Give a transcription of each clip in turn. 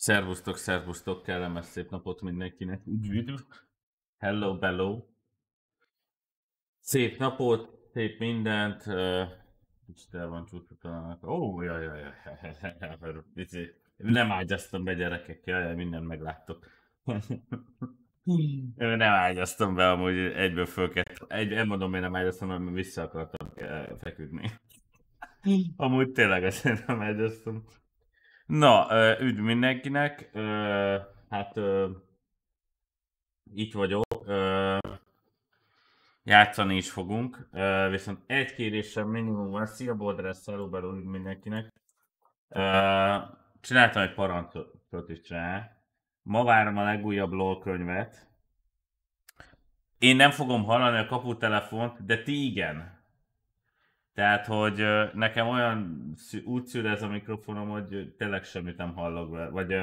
Szervusztok, szervusztok, kellemes szép napot mindenkinek. Hello, bello. Szép napot, szép mindent. Uh, kicsit el van csúszva talán. Ó, oh, jaj, jaj, jaj. Nem ágyaztam be gyerekek, jaj, mindent megláttok. Nem ágyaztam be, amúgy egyből fölkett. Egy, elmondom, miért nem ágyaztam, mert vissza akartam eh, feküdni. Amúgy tényleg azért nem ágyaztam. Na, üdv mindenkinek. Hát itt vagyok. Játszani is fogunk. Viszont egy kérésem minimum van. Szia hello, belül üdv mindenkinek. Csináltam egy parancsot is csinál. Ma várom a legújabb LOL könyvet. Én nem fogom hallani a kaputelefont, de ti igen. Tehát, hogy nekem olyan úgy szűr ez a mikrofonom, hogy tényleg semmit nem hallok benne, vagy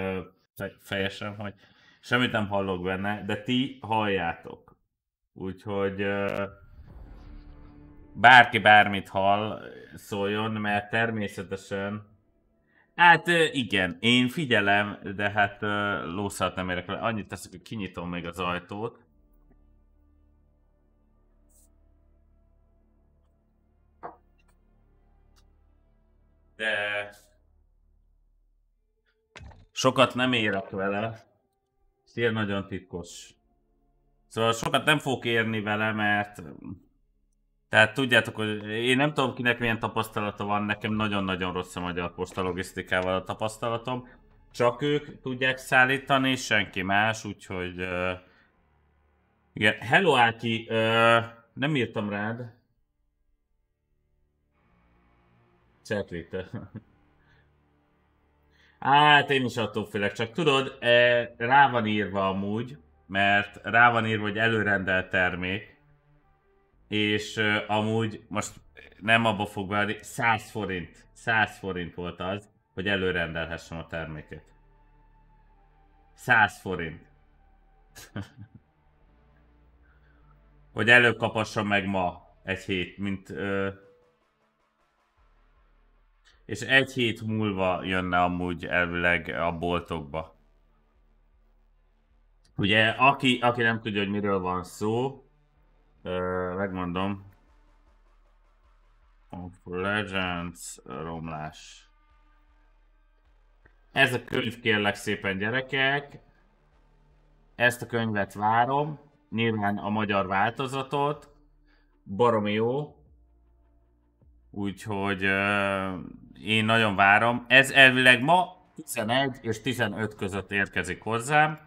fejesen, hogy semmit nem hallok benne, de ti halljátok. Úgyhogy bárki bármit hall, szóljon, mert természetesen Hát igen, én figyelem, de hát ö, lószart nem érek le. Annyit teszek, hogy kinyitom még az ajtót. De sokat nem érek vele. Ilyen nagyon titkos. Szóval sokat nem fogok érni vele, mert tehát tudjátok, hogy én nem tudom kinek milyen tapasztalata van, nekem nagyon-nagyon rossz a magyar posta logisztikával a tapasztalatom. Csak ők tudják szállítani, senki más, úgyhogy... Uh, igen, hello Áki, uh, nem írtam rád. Csetlit. Hát én is attól félek, csak tudod, rá van írva amúgy, mert rá van írva, hogy előrendelt termék, és amúgy most nem abba fog válni, 100 forint, 100 forint volt az, hogy előrendelhessem a terméket. 100 forint. hogy előkapassam meg ma egy hét, mint ö, és egy hét múlva jönne amúgy elvileg a boltokba. Ugye, aki, aki nem tudja, hogy miről van szó, ö, megmondom. Of Legends romlás. Ez a könyv kérlek szépen gyerekek. Ezt a könyvet várom. Nyilván a magyar változatot. Baromi jó. Úgyhogy uh, én nagyon várom. Ez elvileg ma 11 és 15 között érkezik hozzám.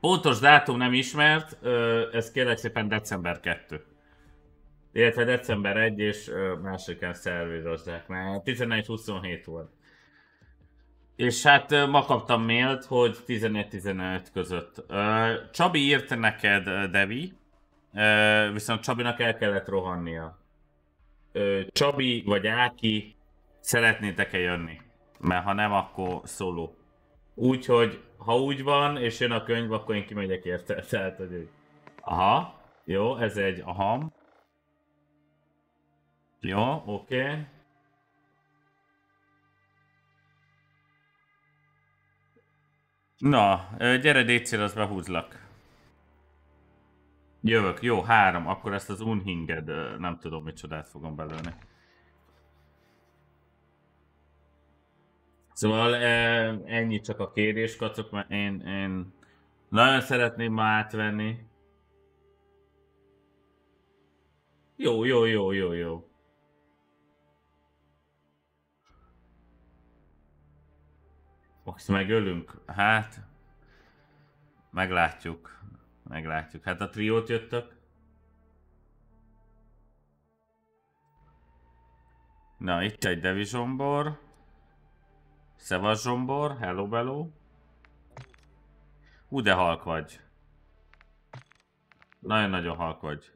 Pontos dátum nem ismert, ez kérlek szépen december 2. Illetve december 1 és uh, másodikán szervírozzák, mert 11-27 volt. És hát ma kaptam mailt, hogy 11-15 között. Csabi írt neked, Devi, viszont Csabinak el kellett rohannia. Csabi vagy Áki, szeretnétek-e jönni? Mert ha nem, akkor szóló. Úgyhogy, ha úgy van, és jön a könyv, akkor én kimegyek érte. Tehát, hogy... Aha, jó, ez egy aha. Jó, oké. Okay. Na, gyere Décél, az behúzlak. Jövök, jó, három, akkor ezt az unhinged, nem tudom micsodát fogom belőle. Szóval ennyi csak a kérés, kacok, mert én, én nagyon szeretném ma átvenni. Jó, jó, jó, jó, jó. Most megölünk? Hát, meglátjuk. Meglátjuk. Hát a triót jöttök. Na, itt egy Devi Zsombor. Szevas Zsombor, hello bello. Ú, de halk vagy. Nagyon-nagyon halk vagy.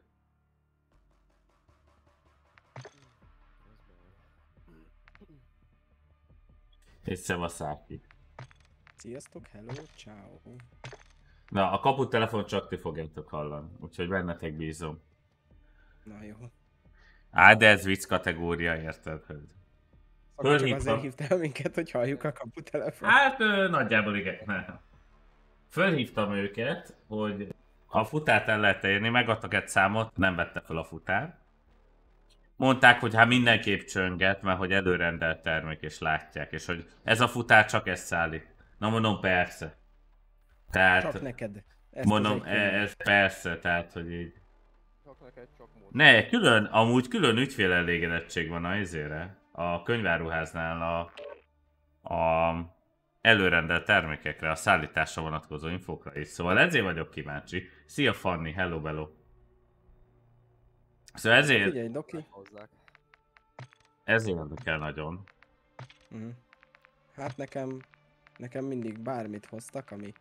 És szevaszáki. Sziasztok, hello, ciao. Na, a kaputelefon csak ti fogjátok hallani, úgyhogy bennetek bízom. Na jó. Á, de ez vicc kategória, érted? Akkor csak azért hívtál minket, hogy halljuk a kaputelefon. Hát ö, nagyjából igen. Nem. Fölhívtam őket, hogy ha a futárt el lehet érni, megadtak egy számot, nem vette fel a futár. Mondták, hogy hát mindenképp csönget, mert hogy előrendelt termék, és látják, és hogy ez a futár csak ezt szállít. Na mondom, persze. Tehát, csak neked. Ezt mondom, ez, ez persze, tehát, hogy így. Csak neked, csak mód. Ne, külön, amúgy külön ügyfél elégedettség van a izére. A könyváruháznál a, a előrendelt termékekre, a szállításra vonatkozó infokra is. Szóval ezért vagyok kíváncsi. Szia Fanni, hello bello. Szóval ezért... Figyelj, Doki. Ezért érdekel nagyon. Uh-huh. Hát nekem, nekem mindig bármit hoztak, ami,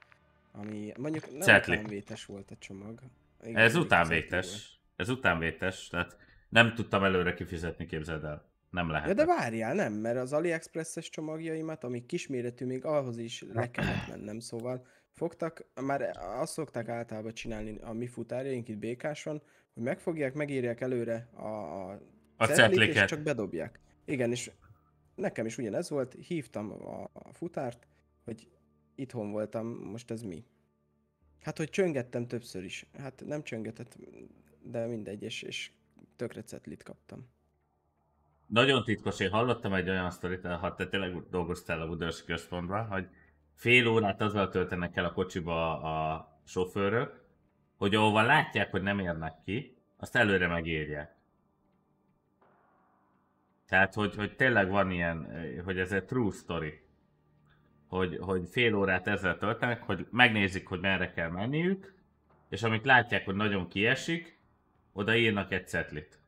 ami mondjuk nem Cetli. utánvétes volt a csomag. Igen, Ez utánvétes. Ez utánvétes, tehát nem tudtam előre kifizetni, képzeld el. Nem lehet. Ja, de várjál, nem, mert az AliExpress-es csomagjaimat, ami kisméretű, még ahhoz is le kellett mennem, szóval fogtak, már azt szokták általában csinálni a mi futárjaink itt békáson, hogy megfogják, megírják előre a, a, a cetlit, és csak bedobják. Igen, és nekem is ugyanez volt, hívtam a, a futárt, hogy itthon voltam, most ez mi? Hát, hogy csöngettem többször is. Hát nem csöngetett, de mindegy, és, és tökre cetlit kaptam. nagyon titkos, én hallottam egy olyan sztorit, ha te tényleg dolgoztál a Budörsi központban, hogy fél órát azzal töltenek el a kocsiba a sofőrök, hogy ahova látják, hogy nem érnek ki, azt előre megírják. Tehát, hogy, hogy tényleg van ilyen, hogy ez egy true story. Hogy, hogy fél órát ezzel töltenek, hogy megnézik, hogy merre kell menniük, és amit látják, hogy nagyon kiesik, oda írnak egy cetlit.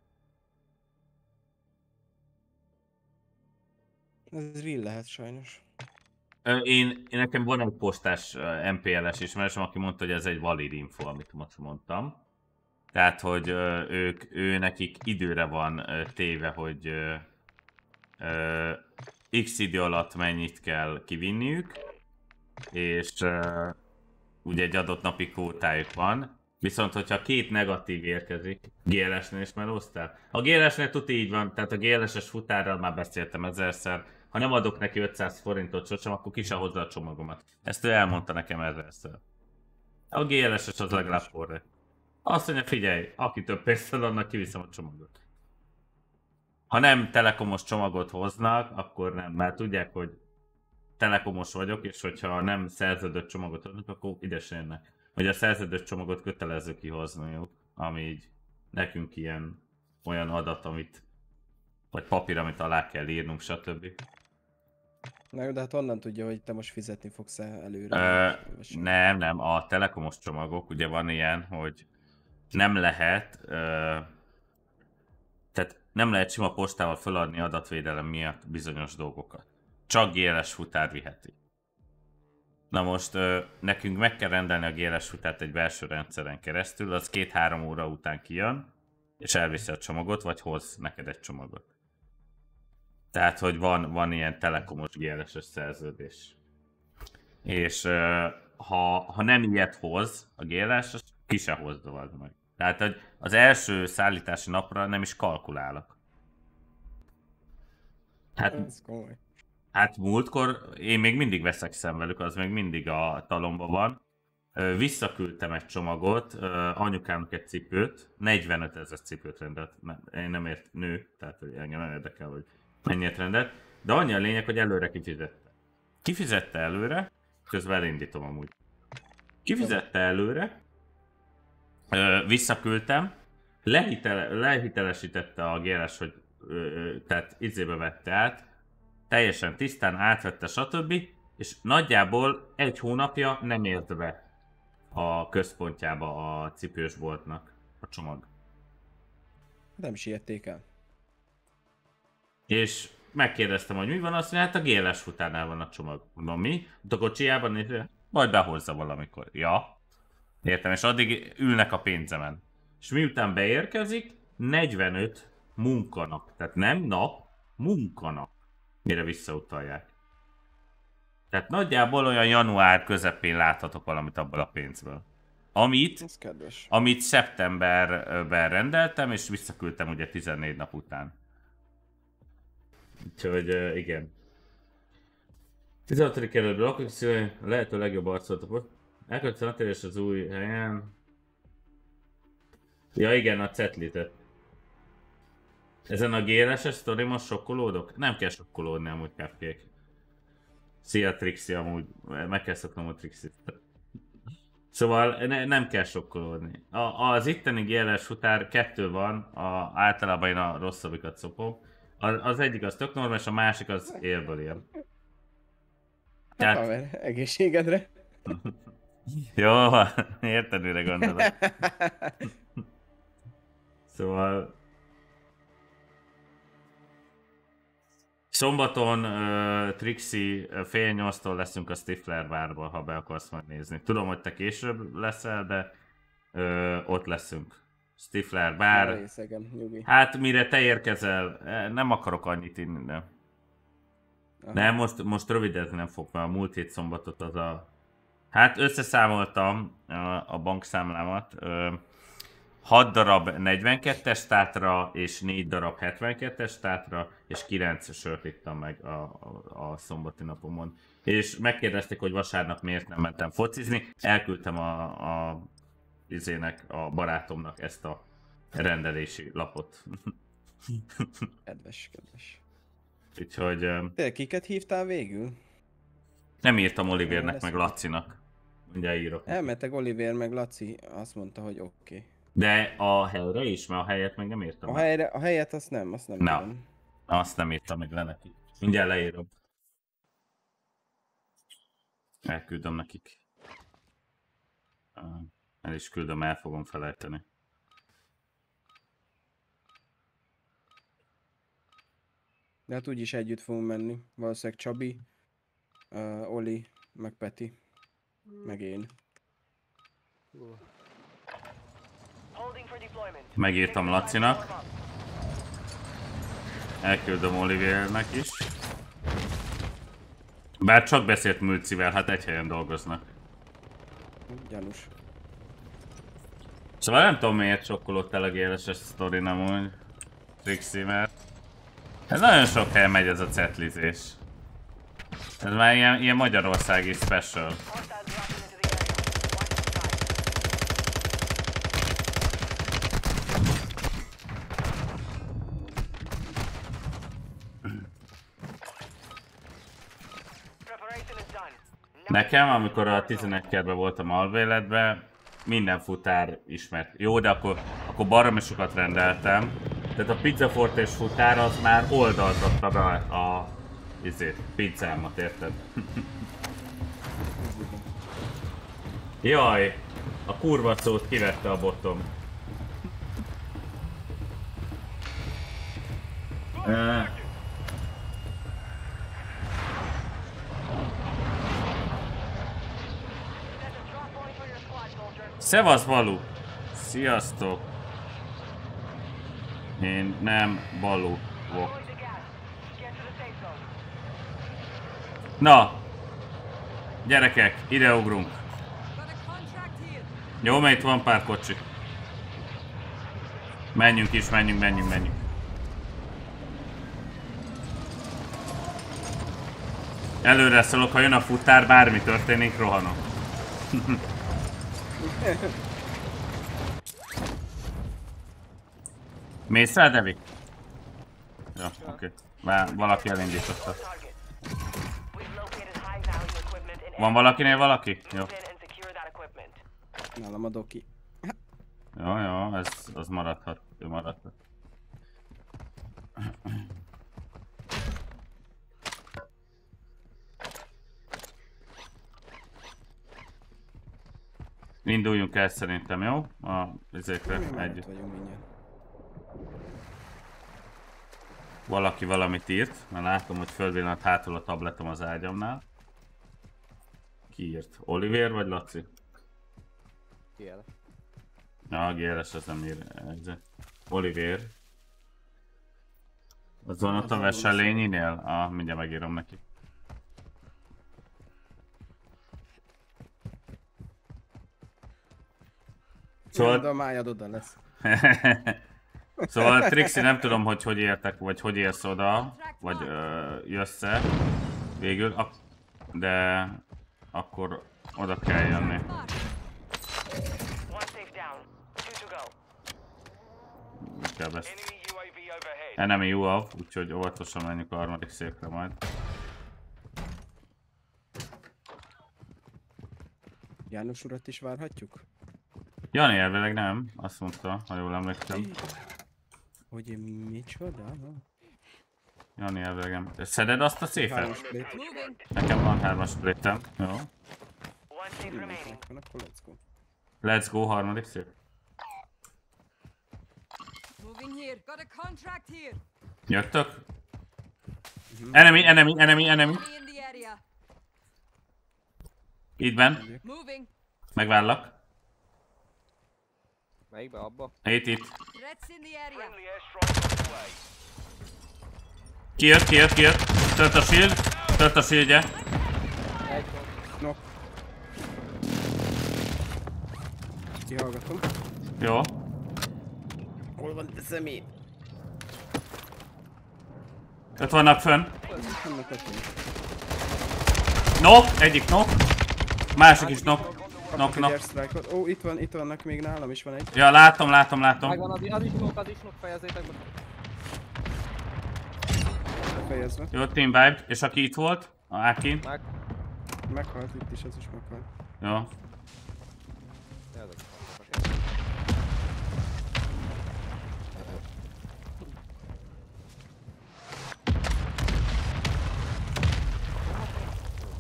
Ez real lehet sajnos. Én, én nekem van egy postás MPLS ismerősöm, aki mondta, hogy ez egy valid info, amit most mondtam. Tehát, hogy ők, ő nekik időre van téve, hogy x idő alatt mennyit kell kivinniük, és ö, ugye egy adott napi kvótájuk van, viszont hogyha két negatív érkezik, GLS-nél is már osztál. A GLS-nél tuti így van, tehát a GLS-es futárral már beszéltem ezerszer, ha nem adok neki 500 forintot sosem, akkor ki sem hozza a csomagomat. Ezt ő elmondta nekem ezerszer. A GLS-es az legalább korrekt. Azt mondja, figyelj, aki több pénzt ad, annak kiviszem a csomagot. Ha nem telekomos csomagot hoznak, akkor nem, mert tudják, hogy telekomos vagyok, és hogyha nem szerződött csomagot hoznak, akkor ide se jönnek. Hogy a szerződött csomagot kötelező kihozniuk, ami így nekünk ilyen olyan adat, amit vagy papír, amit alá kell írnunk, stb. Na jó, de hát honnan tudja, hogy te most fizetni fogsz -e előre? Ö, sem? nem, nem, a telekomos csomagok, ugye van ilyen, hogy nem lehet, ö, tehát nem lehet sima postával feladni adatvédelem miatt bizonyos dolgokat. Csak GLS futár viheti. Na most ö, nekünk meg kell rendelni a GLS futárt egy belső rendszeren keresztül, az két-három óra után kijön, és elviszi a csomagot, vagy hoz neked egy csomagot. Tehát, hogy van, van ilyen telekomos GLS-es szerződés. És ö, ha, ha nem ilyet hoz a GLS, ki se az meg. Tehát, hogy az első szállítási napra nem is kalkulálok. Hát, Ez komoly. hát múltkor én még mindig veszekszem velük, az még mindig a talomba van. Visszaküldtem egy csomagot, anyukámnak egy cipőt, 45 ezer cipőt rendelt. Én nem ért nő, tehát engem nem érdekel, hogy mennyit rendelt. De annyi a lényeg, hogy előre kifizette. Kifizette előre, közben elindítom amúgy. Kifizette előre, ö, visszaküldtem, lehitele, lehitelesítette a GLS, hogy ö, tehát izébe vette át, teljesen tisztán átvette, stb. És nagyjából egy hónapja nem ért be a központjába a cipős boltnak a csomag. Nem is ijedték el. És megkérdeztem, hogy mi van, azt mondja, hát a GLS futárnál van a csomag. Mondom, mi? A kocsijában nézve, majd behozza valamikor. Ja. Értem, és addig ülnek a pénzemen. És miután beérkezik, 45 munkanap. Tehát nem nap, munkanap. Mire visszautalják. Tehát nagyjából olyan január közepén láthatok valamit abból a pénzből. Amit, Ez kedves. amit szeptemberben rendeltem, és visszaküldtem ugye 14 nap után. Úgyhogy igen. 16. kerületben lakok, lehető legjobb arcolatot. Elköltöztem a és az új helyen. Ja igen, a cetlitet. Ezen a GLS-es sztori most sokkolódok? Nem kell sokkolódni amúgy cupcake. Szia Trixi amúgy, meg kell szoknom a Trixit. Szóval ne, nem kell sokkolódni. A, az itteni GLS futár kettő van, a, általában én a rosszabbikat szopom. Az, az egyik az tök normális, a másik az élből él. Tehát, Haver, egészségedre. jó, érted, mire gondolok. Szóval... Szombaton uh, Trixi fél nyolctól leszünk a Stifler bárban, ha be akarsz megnézni. Tudom, hogy te később leszel, de uh, ott leszünk. Stifler bár. Részegen. Hát mire te érkezel, nem akarok annyit inni, nem. Aha. Nem, most, most rövidezni nem fog, mert a múlt hét szombatot az a... Hát összeszámoltam a, bankszámlámat. Ö, 6 darab 42-es tátra, és 4 darab 72-es tátra, és 9 sört ittam meg a, a, a szombati napomon. És megkérdezték, hogy vasárnap miért nem mentem focizni. Elküldtem a, a, izének, a barátomnak ezt a rendelési lapot. Kedves, kedves. Úgyhogy Te kiket hívtál végül? nem írtam Olivernek lesz meg. Lacinak. Mindjárt írok. Elmentek Oliver meg Laci, azt mondta, hogy oké. Okay. De a helyre is, mert a helyet meg nem írtam. A, helyre, a helyet azt nem, azt nem Na. tudom. Azt nem írtam meg le neki. Mindjárt leírom. Elküldöm nekik. El is küldöm, el fogom felejteni. De hát úgyis együtt fogunk menni. Valószínűleg Csabi, uh, Oli, meg Peti, meg én. Megírtam Lacinak. Elküldöm Oliviernek is. Bár csak beszélt Mülcivel, hát egy helyen dolgoznak. Gyanús. Szóval nem tudom miért sokkolott el a GLS-es sztori nem úgy. Trixie, mert... Ez nagyon sok helyen megy ez a cetlizés. Ez már ilyen, ilyen magyarországi special. Nekem, amikor a 11 kerben voltam alvéletben, minden futár ismert. Jó, de akkor, akkor baromi sokat rendeltem. Tehát a Pizza Forte-s futár az már oldaltatta be a izét, pizzámat, érted? Jaj, a kurva szót kivette a botom. Ö, Szevasz Balú! Sziasztok! Én nem Balú zone. Na! Gyerekek, ide ugrunk. Got a contract here. Jó, mert itt van pár kocsi. Menjünk is, menjünk, menjünk, menjünk. Előre szólok, ha jön a futár, bármi történik, rohanok. Mész rá, Devi? Jó, oké. Okay. Valaki elindította. Van valakinél valaki? Jó. Nálam a doki. Jó, jó, ez az maradhat. Ő maradhat. Induljunk el szerintem, jó? A ezekre együtt. Valaki valamit írt, mert látom, hogy fölvillant hátul a tabletom az ágyamnál. Ki írt? Oliver vagy Laci? Kiel. Ja, a GLS az nem ír. Oliver. Az van ott a veselényinél? Ah, mindjárt megírom neki. Szóval... De a májad oda lesz. szóval Trixie, nem tudom, hogy hogy értek, vagy hogy érsz oda, vagy ö, jössz-e végül, ak- de akkor oda kell jönni. Úgy kell besz- Enemy UAV overhead. Enemy UAV, úgyhogy óvatosan menjünk a harmadik székre majd. János urat is várhatjuk? Jani elvileg nem, azt mondta, ha jól emlékszem. Hogy micsoda? Jani elvileg nem. Szeded azt a széfet? Nekem van hármas plétem. Jó. Let's go. Let's go, harmadik szép. Moving here. Got a contract here. Jöttök? Enemy, enemy, enemy, enemy. Enemy. Itt ben. Megvállak. Melyikbe? Abba? Itt, itt. Kijött, kijött, kijött. Tört a shield. Tört a shieldje. Egy. No. Kihallgatom. Jó. Hol van a személy? Ott vannak fönn. Nok, egyik nok. Másik is nok. Nok, nok. Ó, itt van, itt vannak még nálam is van egy. Ja, látom, látom, látom. Megvan az, az is nok, az is nok, fejezzétek be. befejezve. Jó, team vibe. És aki itt volt? A Akin. Meg. Meghalt itt is, ez is meghalt. Jó.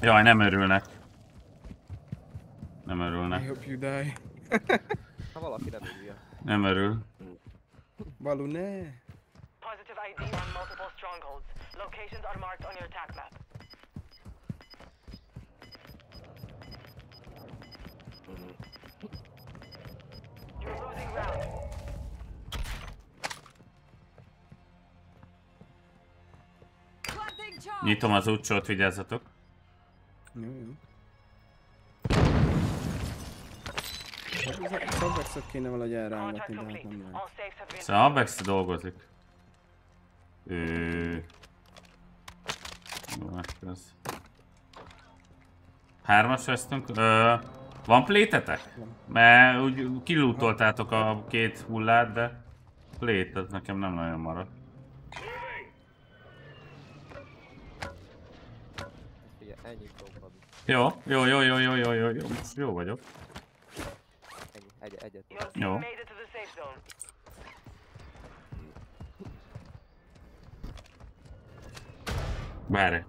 Jaj, nem örülnek. Nem I örülnek. hope you die. Ha valaki nem ülje. Nem örül. Balú, ne! Positive ID on multiple strongholds. Locations are marked on your attack map. You're losing charge. Nyitom az útsót, vigyázzatok. Jó, jó. Szabvexet kéne valahogy elrángatni, de hát nem lehet. Abex dolgozik. Ő... Jó, hát ez... Hármas vesztünk. Ö, van plétetek? Mert úgy kilútoltátok a két hullát, de plét az nekem nem nagyon maradt. Jó, jó, jó, jó, jó, jó, jó, jó, jó vagyok. Ennyi. Egy, egyet. Your No. team made it to the safe zone. Várj.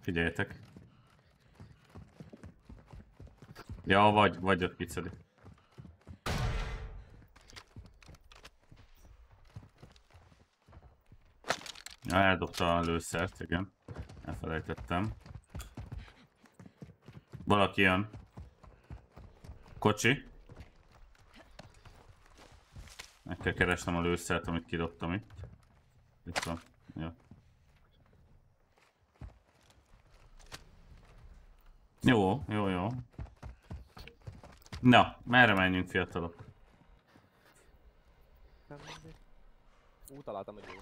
Figyeljetek. Ja, vagy, vagy ott pizzadi. Ja, eldobta a lőszert, igen. Elfelejtettem. Valaki jön. Kocsi. Meg kell keresnem a lőszert, amit kidobtam itt. Itt van. Jó. Jó, jó, jó. Na, merre menjünk fiatalok? Ú, találtam egy jó.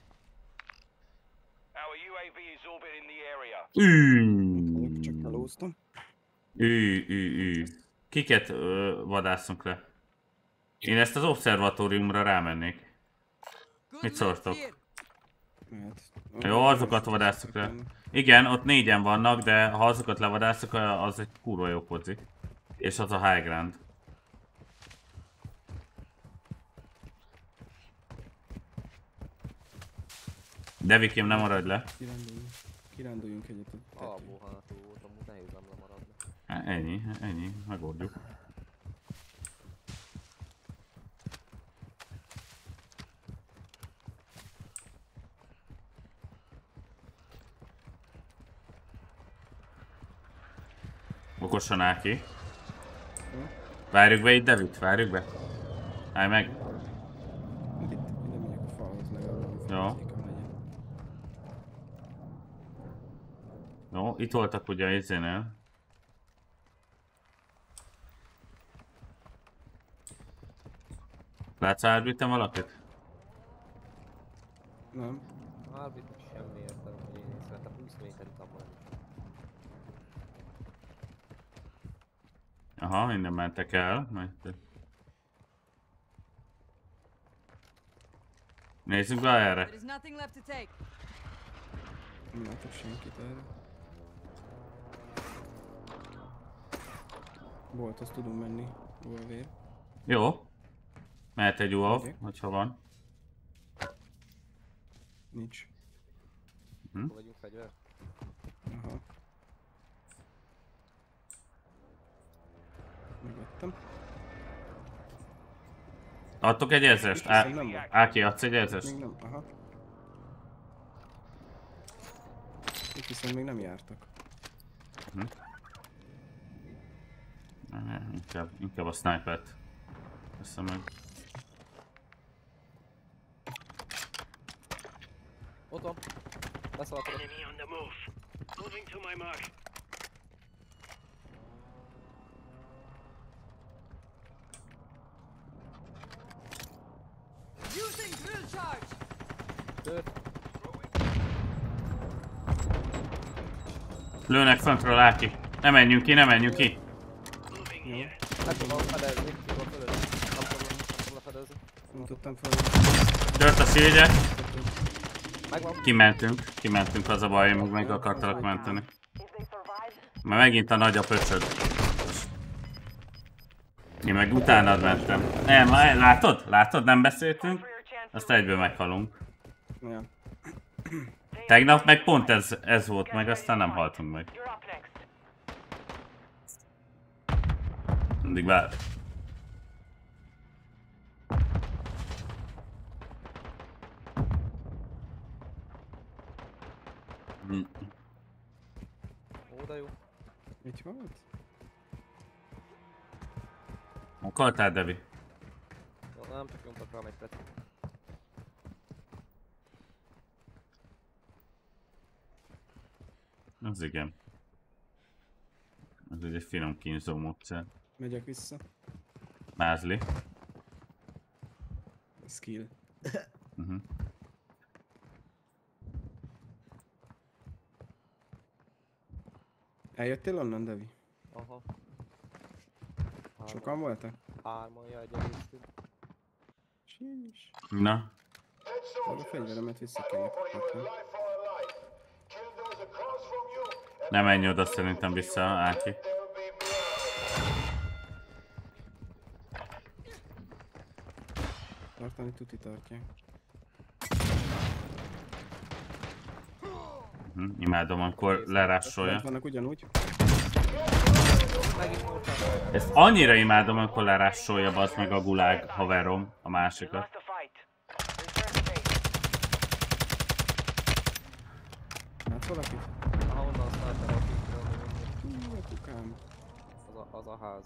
Our UAV is orbiting the area. Ű, Csak elúztam. Ű, ű, ű. Kiket ö, vadászunk le? Én ezt az obszervatóriumra rámennék. Mit. Hát, Jó, azokat vadásztuk le. Igen, ott négyen vannak, de ha azokat levadászok, az egy kurva jó poci. És az a high ground. Devikim, nem maradj le. Kiránduljunk. Kiránduljunk egyet a tetőn. Alapból hátul volt, amúgy nehéz nem lemaradni. Há, Ennyi, ennyi, megoldjuk. Okosan áll ki. Várjuk be itt Devit, várjuk be. Állj meg. Hát Jó. Jó, itt voltak ugye a izénél. Látsz árbítem valakit? Nem. Árbit semmi értelem, hogy én észrevettem 20 méter után van. Aha, innen mentek el. Majd... Nézzük be erre. There is nothing left to take. Nem látok senkit erre. Volt, azt tudunk menni. UAV. Jó. Mehet egy UAV, Oké. hogyha van. Nincs. Hol vagyunk fegyver? Aha. Megvettem. Adtok egy ezrest? Áki, adsz egy ezrest? Még nem, aha. Itt viszont még nem jártak. Ne, Inkább, inkább a snipert. Veszem meg. Ott van. Leszaladtam. Enemy on the move. Moving to my mark. Using drill charge. Tört. Lőnek föntről Áki. Ne menjünk ki, ne menjünk ki. Moving here. Nem tudom fedezni. Tudom fölözni. Nem tudom, nem tudom lefedezni. Nem tudtam fel. Jött a szégye. Kimentünk. Kimentünk, az a baj, meg meg akartalak menteni. Mert megint a nagy a pöcsöd. Én meg utánad mentem. Nem, látod? Látod? Nem beszéltünk? Azt egyből meghalunk. Ja. Tegnap meg pont ez, ez volt meg, aztán nem haltunk meg. Mindig vár. Ó, de jó. Mit volt? Akartál, Devi? Jó, Nem csak nyomtak rám egy pet. Az igen. Ez egy finom kínzó módszer. Megyek vissza. Mázli. Skill. Uh-huh. Eljöttél onnan, Devi? Aha. Sokan voltak? Hárman, jaj, gyerünk. Sís. Na, A fegyveremet vissza kapni. nem menj oda szerintem vissza, Áki. Tartani tuti tartják. Uh-huh. Imádom, amikor lerásolja. Lent vannak ugyanúgy. Ezt annyira imádom, amikor lerásolja az meg a gulág haverom, a másikat. a kukám. az a, az a ház.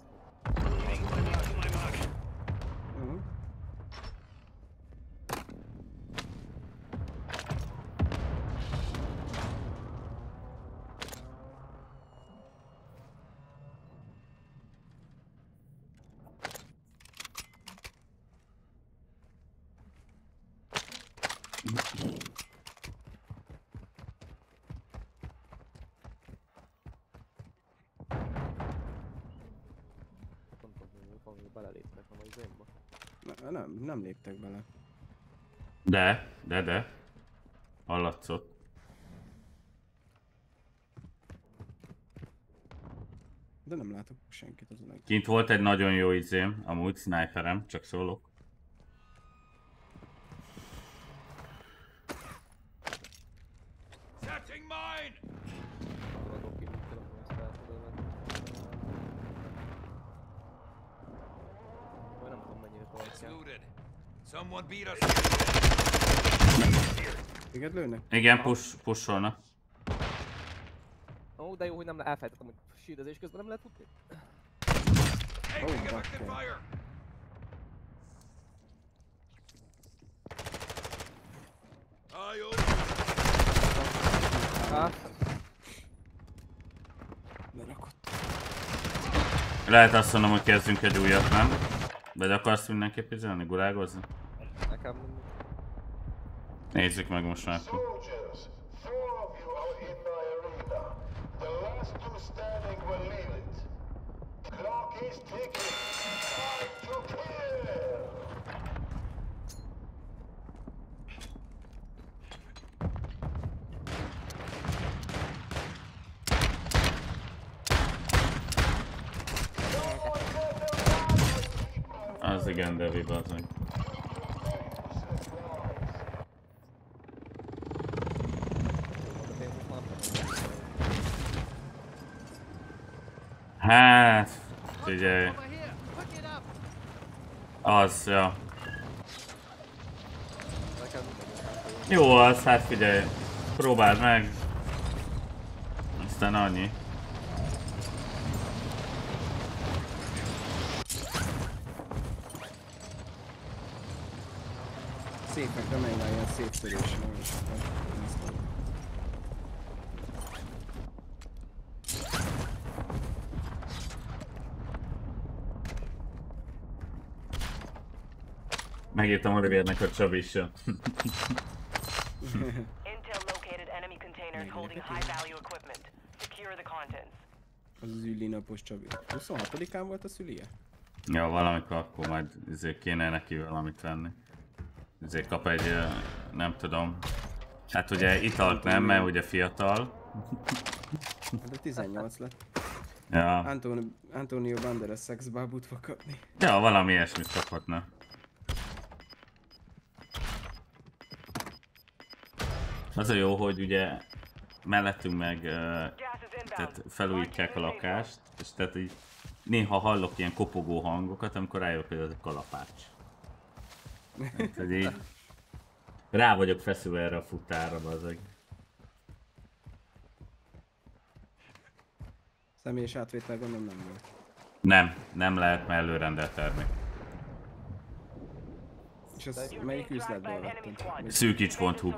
Nem, nem léptek bele. De, de, de. Hallatszott. De nem látok senkit az a Kint volt egy nagyon jó izém, amúgy sniperem, csak szólok. Setting mine! Maradok ki, mint tudom, hogy ezt fel tudom venni. Vagy nem tudom mennyire It's tartják. looted. Someone beat us. Téged lőnek? Igen, push, pusolnak. Ó, de jó, hogy nem le- elfelejtettem, hogy shieldezés közben nem lehet Oh, Lerakott. Lehet azt mondom, hogy kezdünk egy újat, nem? Vagy akarsz mindenképp izolni, gulágozni? nekem Nézzük meg most már. akkor. Soldiers, four of you are in my arena. The last two standing will leave it. Clock is ticking. Time to kill. Az igen, Devi, bazeg. mondok, én most már nem tudom. Hát, figyelj. Az, ja. Jó az, hát figyelj. Próbáld meg. Aztán annyi. Szépnek remény rá ilyen szétszörés. nem is tudom. Ezt tudom. Megírtam Olivérnek, hogy Csabi is jön. Intel located enemy containers holding high value equipment. Secure the contents. Az az üli napos Csabi. 26-án volt a szülie? Ja, valamikor akkor majd ezért kéne neki valamit venni. Ezért kap egy, nem tudom. Hát ugye italt nem, mert ugye fiatal. De 18 lett. Ja, Antonio, Antonio Banderas szexbábút fog kapni. ja valami ilyesmit kaphatna. Az a jó, hogy ugye mellettünk meg tehát felújítják a lakást, és tehát így néha hallok ilyen kopogó hangokat, amikor rájövök, hogy ez a kalapács. Hát, hogy így rá vagyok feszülve erre a futárra, bazeg. Személyes átvétel gondolom nem volt. Nem, nem lehet, mert előrendelt termék. És az melyik üzletből vetted? Vagy Szűkics.hu.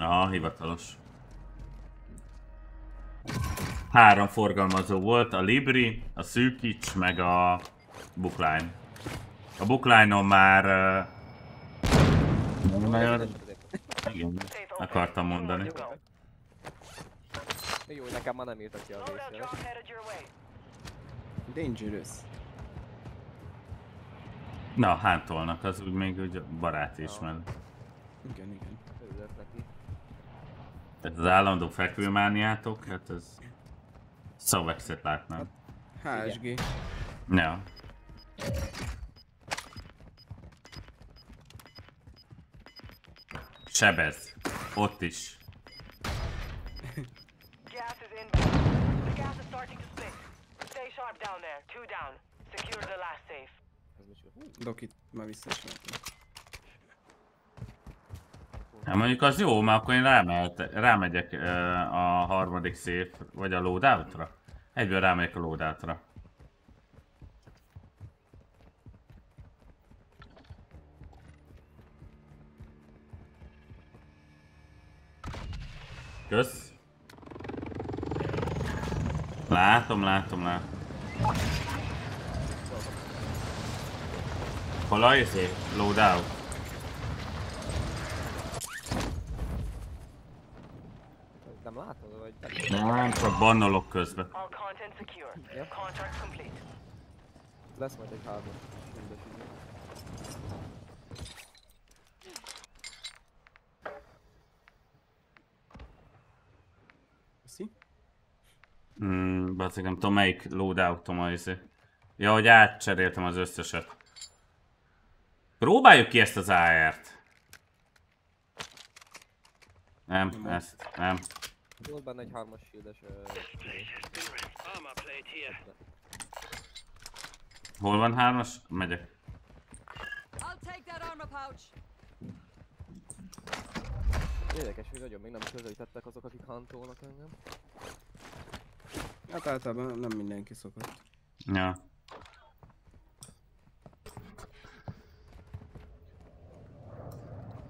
Aha, hivatalos. Három forgalmazó volt, a Libri, a Szűkics, meg a Bookline. A Bookline-on már... Uh. Igen, akartam mondani. Jó, nekem már nem írtak ki a way. Dangerous. Na, hántolnak, az úgy még úgy barát is, mert Igen, igen. Ez az állandó fekvőmániátok, hát ez Szavexet látnám. HSG. Ja. Sebez. Ott is. Inbound. The gas is starting to split. Stay sharp down there. Two down. Secure the last safe. Ez micsoda? Hú, Dokit már visszasmertem. Hát mondjuk az jó, mert akkor én rámehet, rámegyek a harmadik szép, vagy a loadoutra. Egyből rámegyek a loadoutra. Kösz. Látom, látom, látom. Hol a izé? Loadout. Nem látod, vagy... Nem, csak bannolok közben. Complete. Lesz majd egy hármas. Köszi. Hmm, bazzeg, nem tudom melyik loadoutom az izé. Ja, hogy átcseréltem az összeset. Próbáljuk ki ezt az AR-t. Nem, ezt, nem. Volt benne egy hármas shieldes... Hol van hármas? Megyek. Érdekes, hogy nagyon még nem közelítettek azok, akik hantolnak engem. Hát általában nem mindenki szokott. Ja.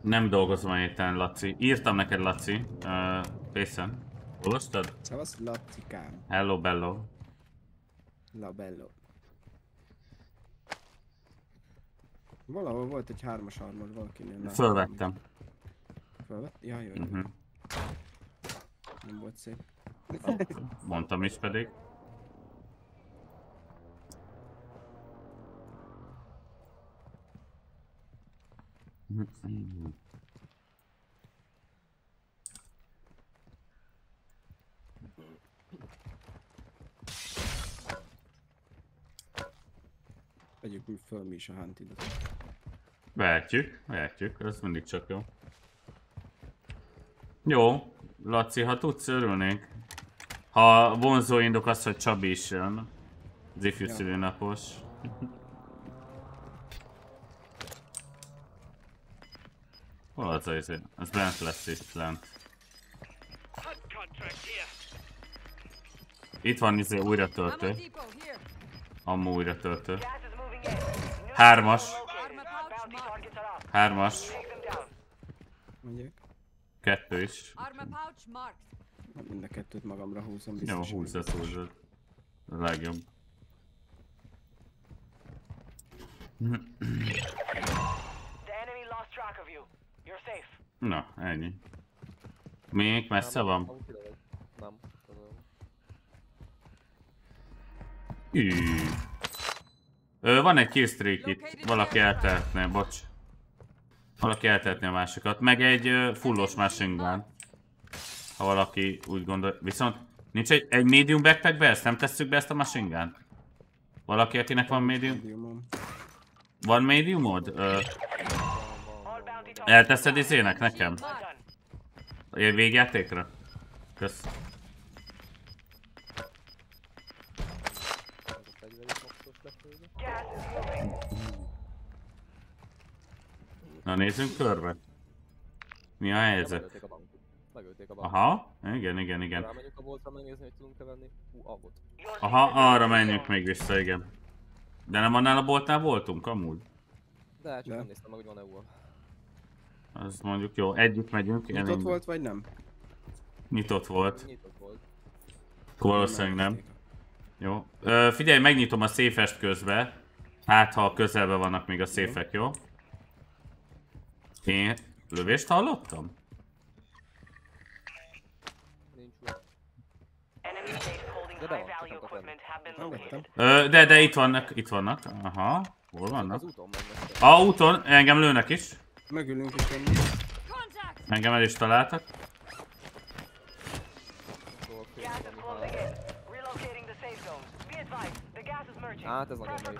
Nem dolgozom a héten, Laci. Írtam neked, Laci. Uh, Pészen. Olvastad? Szavasz, Lacikám. Hello, bello. La bello. Valahol volt egy hármas armor valakinél. Fölvettem. Fölvett? Ja, jó, jó. Uh-huh. Nem volt szép. Mondtam is pedig. Vegyük mi föl mi is a huntidot. Vehetjük, vehetjük, ez mindig csak jó. Jó, Laci, ha tudsz, örülnénk. Ha vonzó indok az, hogy Csabi is jön. Az ifjú Ja. szülőnapos. Hol az az izé? Az bent lesz itt lent. Itt van izé újra töltő. Ammo újra töltő. Hármas. Hármas. Mondjuk. Kettő is. Armor pouch marked. Hát Mind a kettőt magamra húzom Jó, biztos. húzzad, húzzad. A legjobb. The enemy lost track of you. You're safe. Na, ennyi. Még messze van? Nem. Ű. Ö, van egy killstreak itt, valaki eltehetné, bocs. Valaki eltehetné a másikat, meg egy fullos machine gun. Ha valaki úgy gondol, viszont nincs egy, egy medium backpackbe ezt? Nem tesszük be ezt a machine gun Valaki, akinek van medium? Van mediumod? Ö, elteszed izének nekem? végjátékra? Kösz. Na nézzünk körbe. Mi a helyzet? Megölték a bankot. Aha, igen, igen, igen. Rámegyünk a boltra megnézni, hogy tudunk-e venni. Hú. Your Aha, arra menjünk még vissza, igen. De nem annál a boltnál voltunk amúgy? De csak De. nem néztem meg, hogy van-e UAV. Az mondjuk jó, együtt megyünk. Nyitott így- volt, vagy nem? Nyitott volt. Nyitott volt. Akkor valószínűleg nem. Jó. Ö, figyelj, megnyitom a széfest közbe. Hát, ha közelben vannak még a széfek, jó? Én lövést hallottam? Ö, de, de itt vannak, itt vannak. Aha. Hol vannak? A úton, engem lőnek is. Mögülünk is! Engem el is találtak. Hát ez nagyon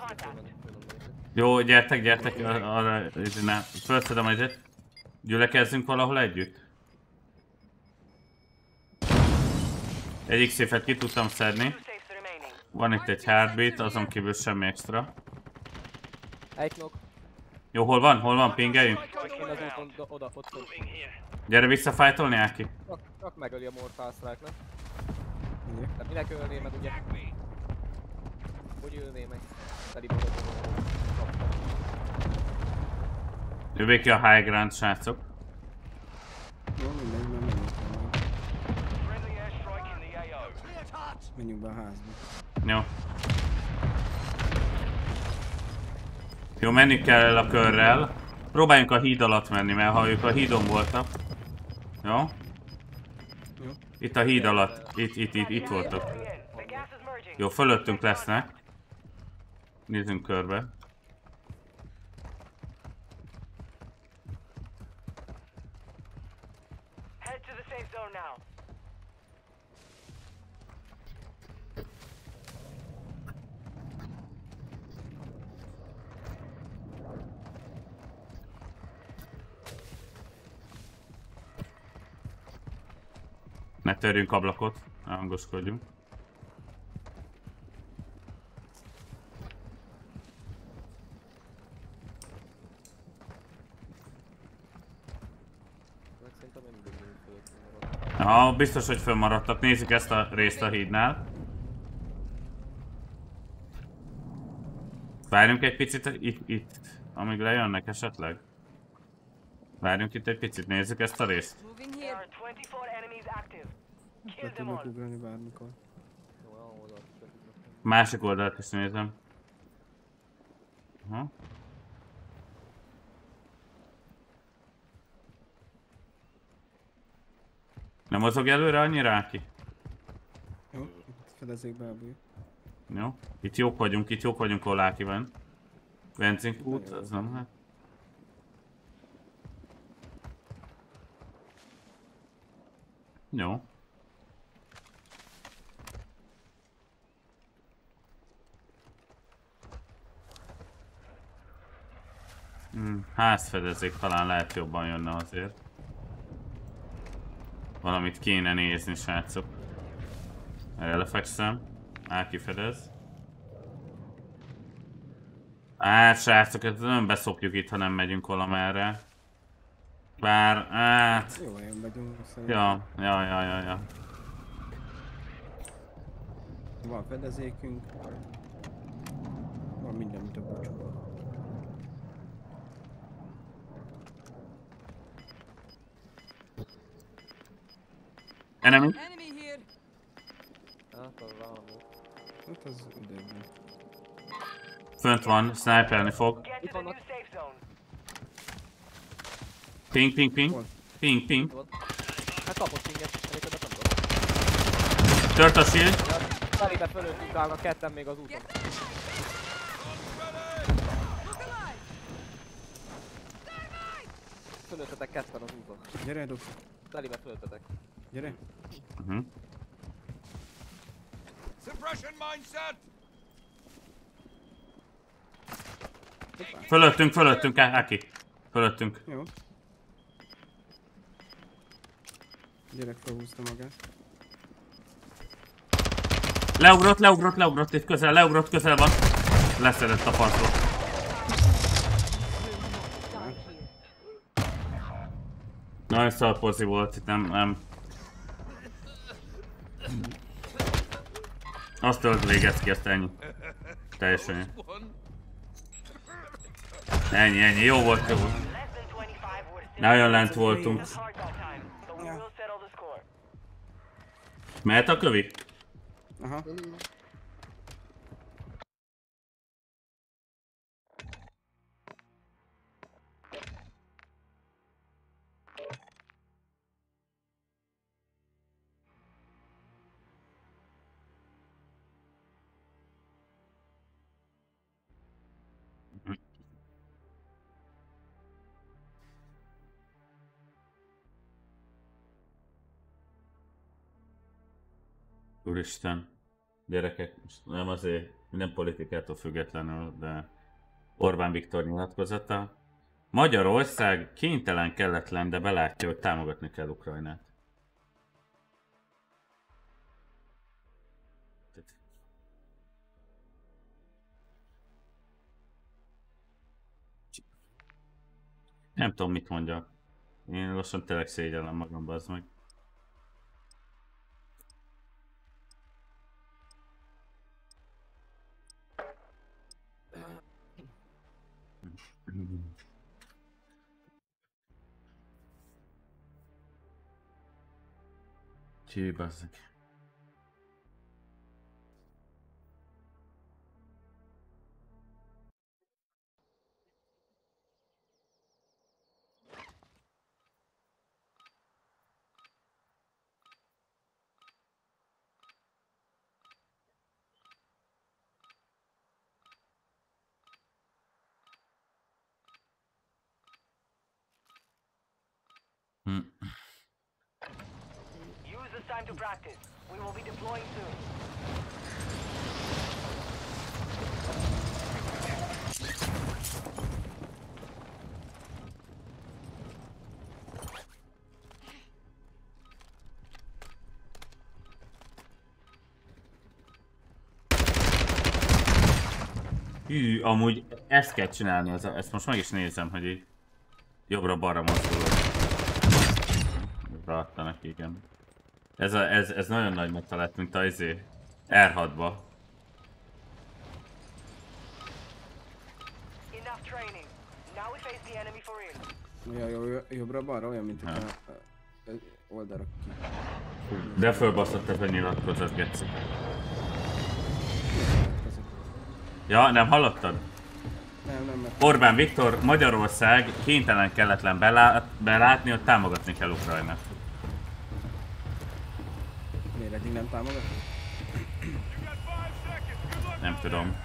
Jó, gyertek, gyertek, felszedem egyet. Gyülekezzünk valahol együtt. Egyik széfet ki tudtam szedni. Van itt egy heartbeat, azon kívül semmi extra. Egy knock. Jó, hol van? Hol van? Pingeljünk? Oda, ott. Gyere visszafájtolni, Áki. Csak, csak megöli a morfászrák, nem? Ugye? Tehát minek ölné meg ugye? Hogy ölné meg? Teli Jövő ki a high ground, srácok. Menjünk be a házba. Jó. Jó, menni kell el a körrel. Próbáljunk a híd alatt menni, mert ha ők a hídon voltak. Jó? Itt a híd alatt. Itt, itt, itt, itt voltak. Jó, fölöttünk lesznek. Nézzünk körbe. Ne törjünk ablakot, ne hangoskodjunk. Ja, biztos, hogy fönnmaradtak. Nézzük ezt a részt a hídnál. Várjunk egy picit itt, itt, amíg lejönnek esetleg. Várjunk itt egy picit, nézzük ezt a részt. Moving There here. are 24 enemies active. Be Kill them tudok all. ugrani bármikor. Jó, olyan oldalt is tudnak. Másik oldalt is nézem. Aha. Nem mozog előre annyira, Áki? Jó, itt fedezzék be a búj. Jó. Itt jók vagyunk, itt jók vagyunk, ahol Áki van. Benzink út, az nem hát. Jó. Hmm, házfedezék talán lehet jobban jönne azért. Valamit kéne nézni, srácok. Erre lefekszem. Áki fedez. Hát, srácok, ezt nem beszopjuk itt, ha nem megyünk valamerre. Bár, hát... Jó helyen vagyunk, szerintem. Ja, ja, ja, ja, ja. Van fedezékünk. Van minden, mint a bocsóban. Enemy? Hát az idegen. Fönt van, sniperni fog. Itt vannak. Ping, ping, ping. Ping, ping. Hát kapott pinget, elég nem tudom. Tört a shield. Felébe fölöttünk állnak ketten még az úton. Fölöttetek ketten az úton. Gyere, Dofi. Felébe fölöttetek. Gyere. Uh-huh. Suppression mindset! Fölöttünk, fölöttünk, Áki. Fölöttünk. Jó. Gyerek felhúzta magát. Leugrott, leugrott, leugrott itt közel, leugrott, közel van. Leszedett a parkról. Nagyon szarpozi volt, itt nem, nem. Azt ölt végez ki, azt ennyi. Teljesen ennyi. Ennyi, jó volt, jó volt. Less than 25 would have Nagyon lent voltunk. Mehet a kövi? Aha. Úristen, gyerekek, most nem azért minden politikától függetlenül, de Orbán Viktor nyilatkozata. Magyarország kénytelen kelletlen, de belátja, hogy támogatni kell Ukrajnát. Nem tudom, mit mondjak. Én lassan tényleg szégyellem magam, az meg. Tive bastante. Time to practice. We will be deploying soon. Hű, amúgy ezt kell csinálni, az, ezt most meg is nézem, hogy jobbra-balra mozdulok. Ráadta neki, igen. Ez, a, ez, ez nagyon nagy meta lett, mint a izé R6-ba. Enough training. Now we face the enemy for real. Ja, jó, jobbra-balra, olyan, mint Ha. a, a, oldalra ki. De fölbaszott ez a nyilatkozat, Geci. Ja, nem hallottad? Nem, nem, mert Orbán Viktor, Magyarország kénytelen kelletlen belá- belátni, hogy támogatni kell Ukrajnát. Eddig nem támogat? Nem tudom.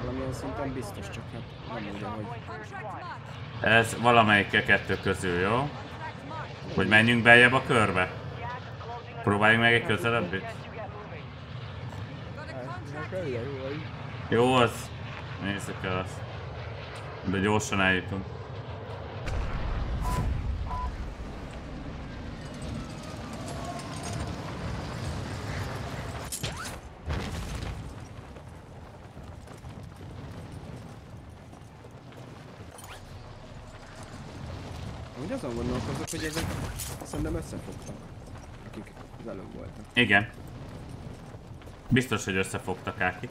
Valamilyen szinten biztos, csak hát nem mondja, hogy. Ez valamelyik kettő közül, jó? Hogy menjünk beljebb a körbe? Próbáljunk meg egy közelebbit. Jó az. Nézzük el azt. De gyorsan eljutunk. Úgy azon gondolkozok, hogy ezek szerintem összefogtak, akik előbb voltak. Igen. Biztos, hogy összefogtak Áki.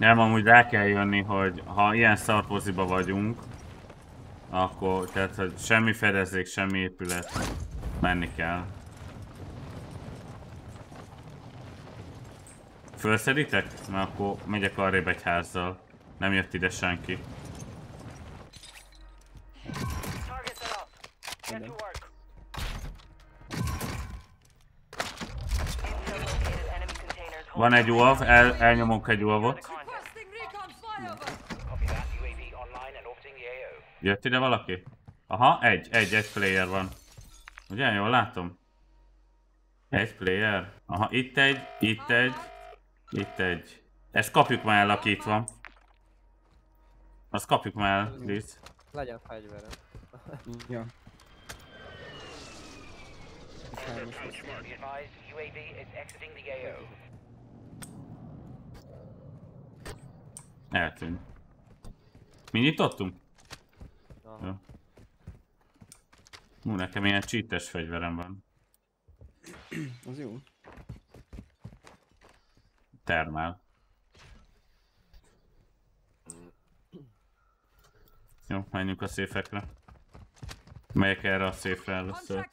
Nem, amúgy rá kell jönni, hogy ha ilyen szarpoziba vagyunk, akkor, tehát hogy semmi fedezék, semmi épület, menni kell. Fölszeditek? Mert akkor megyek arrébb egy házzal. Nem jött ide senki. Van egy UAV, el, elnyomunk egy UAV-ot. Jött ide valaki? Aha, egy, egy, egy player van. Ugye, jól látom? Egy player. Aha, itt egy, itt egy, itt egy. Ezt kapjuk már el, aki itt van. Azt kapjuk már el, Liz. Legyen fegyverem. Ja. Eltűnt. Mi nyitottunk? Aha. Jó. Hú, nekem ilyen cheates fegyverem van. Az jó. Termál. Jó, menjünk a széfekre. Megyek erre a széfre először.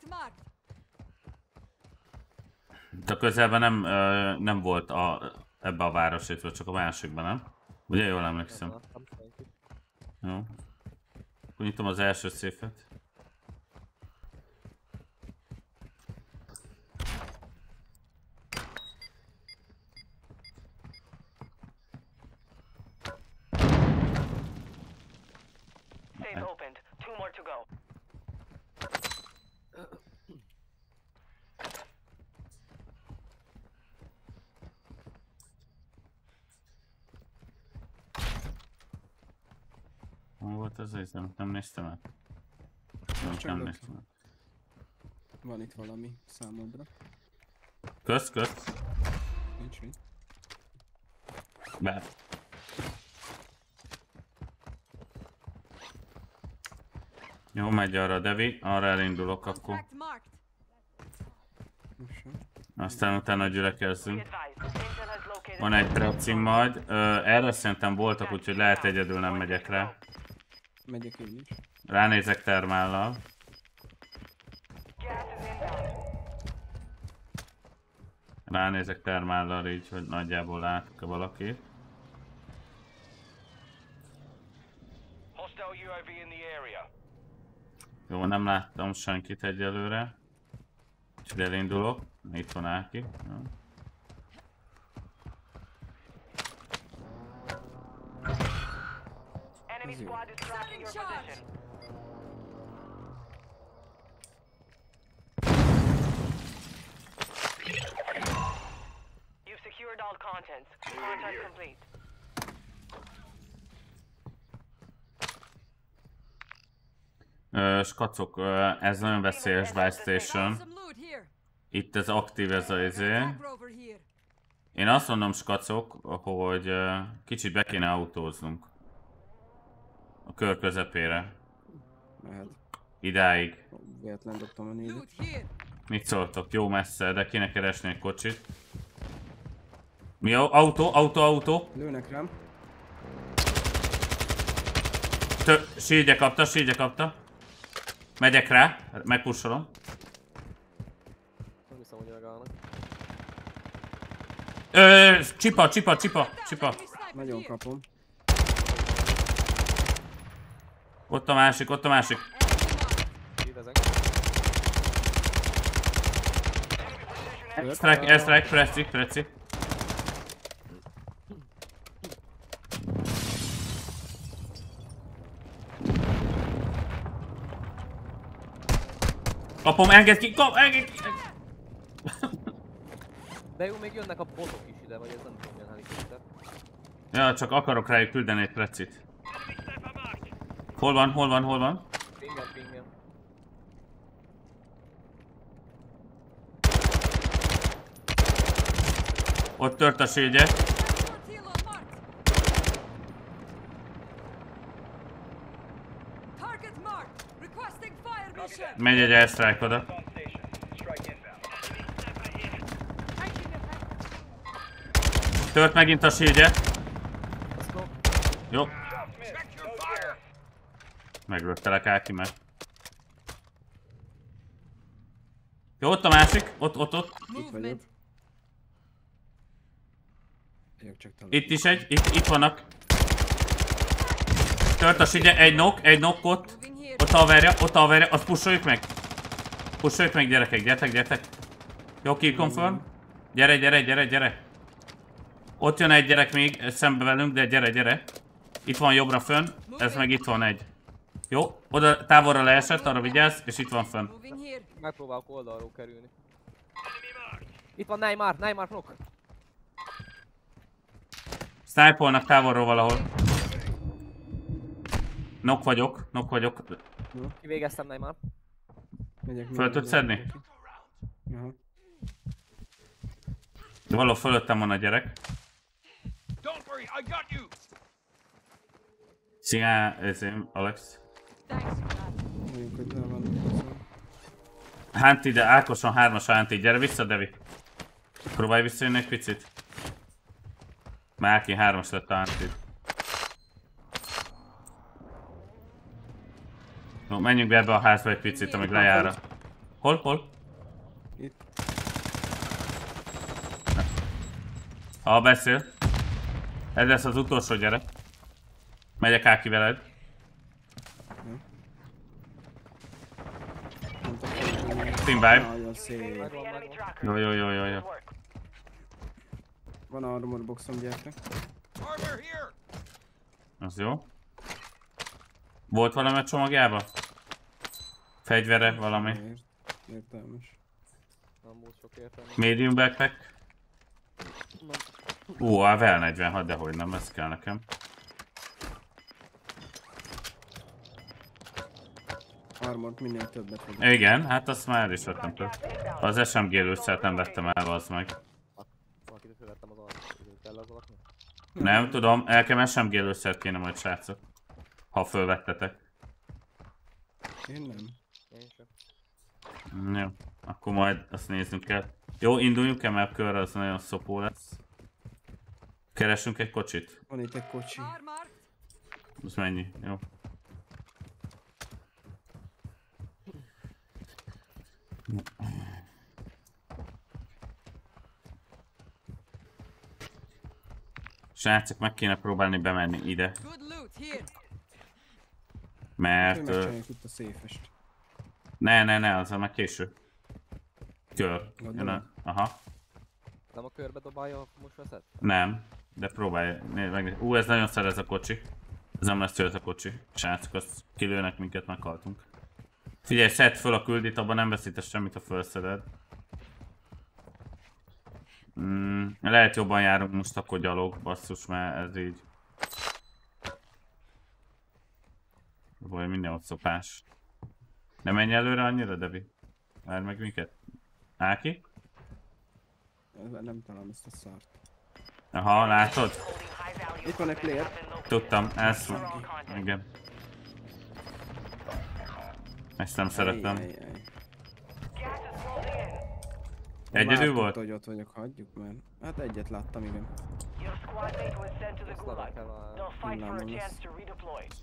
De közelben nem, ö, nem volt a, ebbe a városrészbe, csak a másikban, nem? Ugye jól emlékszem? Jó. Nyitom az első széfet. Hol volt az ez? Nem, nem néztem Csak nem ott. néztem el. Van itt valami számodra. Kösz, kösz. Nincs mit. Be. Jó, megy arra a Devi, arra elindulok akkor. Aztán utána gyülekezzünk. Van egy precim majd. Ö, erre szerintem voltak, úgyhogy lehet egyedül nem megyek rá. Megyek én is. Ránézek termállal. Ránézek termállal így, hogy nagyjából the area. Jó, nem láttam senkit egyelőre. Úgyhogy elindulok. Itt van Áki. Jó. Enemy Easy. squad is tracking your position. You've secured all contents. Contact complete. Ö, skacok, ez nagyon veszélyes buy station. Itt ez aktív ez a izé. Én azt mondom, skacok, hogy kicsit be kéne autóznunk. A kör közepére. Mehet. Idáig. Véletlen dobtam a négyet. Mit szóltok? Jó messze, de kéne keresni egy kocsit. Mi a autó? Autó, autó? Lőnek rám. Tö sígye kapta, sígye kapta. Megyek rá, megpussolom. Nem hiszem, hogy megállnak. Ö, csipa, csipa, csipa, csipa. Nagyon kapom. Ott a másik, ott a másik. Strike, airstrike, preci, preci. Kapom, engedd ki, kap, engedd ki! De jó, még jönnek a botok is ide, vagy ez nem tudom milyen helikopter. Ja, csak akarok rájuk küldeni egy precit. Hol van, hol van, hol van? Pingem, pingem. Ott tört a mission. Megy egy airstrike oda. Tört megint a go. Jó. Meglőttelek Áki meg. Jó, ott a másik. Ott, ott, ott. Vagyok talán. Itt is egy. Itt, itt vannak. Tört a sigye. Egy nok, egy nok ott. Ott haverja, ott haverja. Azt pusoljuk meg. Pusoljuk meg gyerekek, gyertek, gyertek. Jó, kill confirm. Gyere, gyere, gyere, gyere. Ott jön egy gyerek még szembe velünk, de gyere, gyere. Itt van jobbra fönn, ez meg itt van egy. Jó, oda távolra leesett, arra vigyázz, és itt van here. Megpróbálok oldalról kerülni. Itt van Neymar, Neymar knock. Snipe-olnak távolról valahol. Nok vagyok, nok vagyok. Kivégeztem Neymar. Föl tudsz szedni? Aha. Valahol fölöttem van a gyerek. Szia, ez én, Alex. Mondjuk, hogy le van. Szóval. Hánt ide, Ákoson hármas Hánti, gyere vissza, Devi. Próbálj visszajönni egy picit. Máki hármas lett a Hánti. No, menjünk be ebbe a házba egy picit, amíg lejár a... Hol, hol? Itt. Ha beszél. Ez lesz az utolsó gyerek. Megyek Áki veled. Mondtam, hogy- Team vibe. Nagyon szép. Jó, jó, jó, jó, jó. Van armor boxom, gyertek. Az jó. Volt valami a csomagjában? Fegyvere, valami. Ért, értelmes. Nem volt sok értelme. Medium backpack. Ú, a Vel 46, de hogy nem, ez kell nekem. Armort minél többet vegyek. Igen, hát azt már el is vettem több. Az SMG lőszert nem vettem el, az meg. Valakit fölvettem az? Nem tudom, nekem SMG lőszert kéne majd srácok. Ha fölvettetek. Én nem. Én sem. Mm, Jó, akkor majd azt néznünk kell. Jó, induljunk el, mert körre az nagyon szopó lesz. Keresünk egy kocsit. Van itt egy kocsi. Az mennyi? Jó. Srácok, meg kéne próbálni bemenni ide, mert... Itt a széfest. Ne, ne, ne, az már késő. Kör. Jön a- Aha. Nem a körbe dobálja, ha most veszed? Nem, de próbálj. Nézd meg. Ú, ez nagyon szar ez a kocsi. Ez nem lesz ez a kocsi. Srácok, azt kilőnek minket, meghaltunk. Figyelj, szedd föl a küldit, abban nem veszítesz semmit, ha felszeded. Mm, lehet jobban járunk most akkor gyalog, basszus, mert ez így. Vagy minden ott szopás. Nem menj előre annyira, Devi? Várj meg minket. Áki? Nem találom ezt a szart. Aha, látod? Itt van egy player. Tudtam, contact. Igen. Ezt nem szeretem. Egyedül Már volt? tudta, hogy ott vagyok, hagyjuk már. Hát egyet láttam, igen.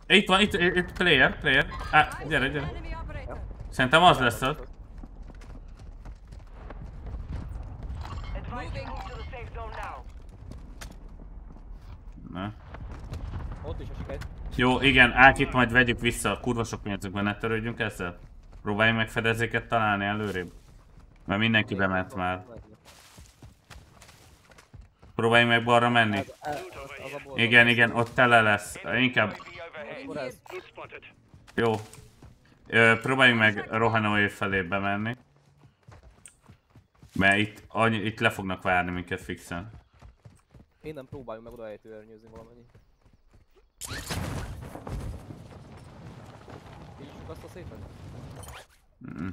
A. Itt van, itt, itt, player, player. Á, gyere, gyere. Szerintem az lesz ott. Na. Ott is esik egy. Jó, igen, Ákit majd vegyük vissza. Kurva sok pénzünkben, ne törődjünk ezzel. Próbáljunk meg fedezéket találni előrébb. Mert mindenki bement már. Próbáljunk meg balra menni. Igen, igen, ott tele lesz. Inkább, jó. Ö, próbáljunk meg Rohanoi felé bemenni. Mert itt, annyi, itt le fognak várni minket fixen. Én nem próbáljunk meg oda ejtőernyőzni valamennyi. Nyissuk azt a szépen? Mm.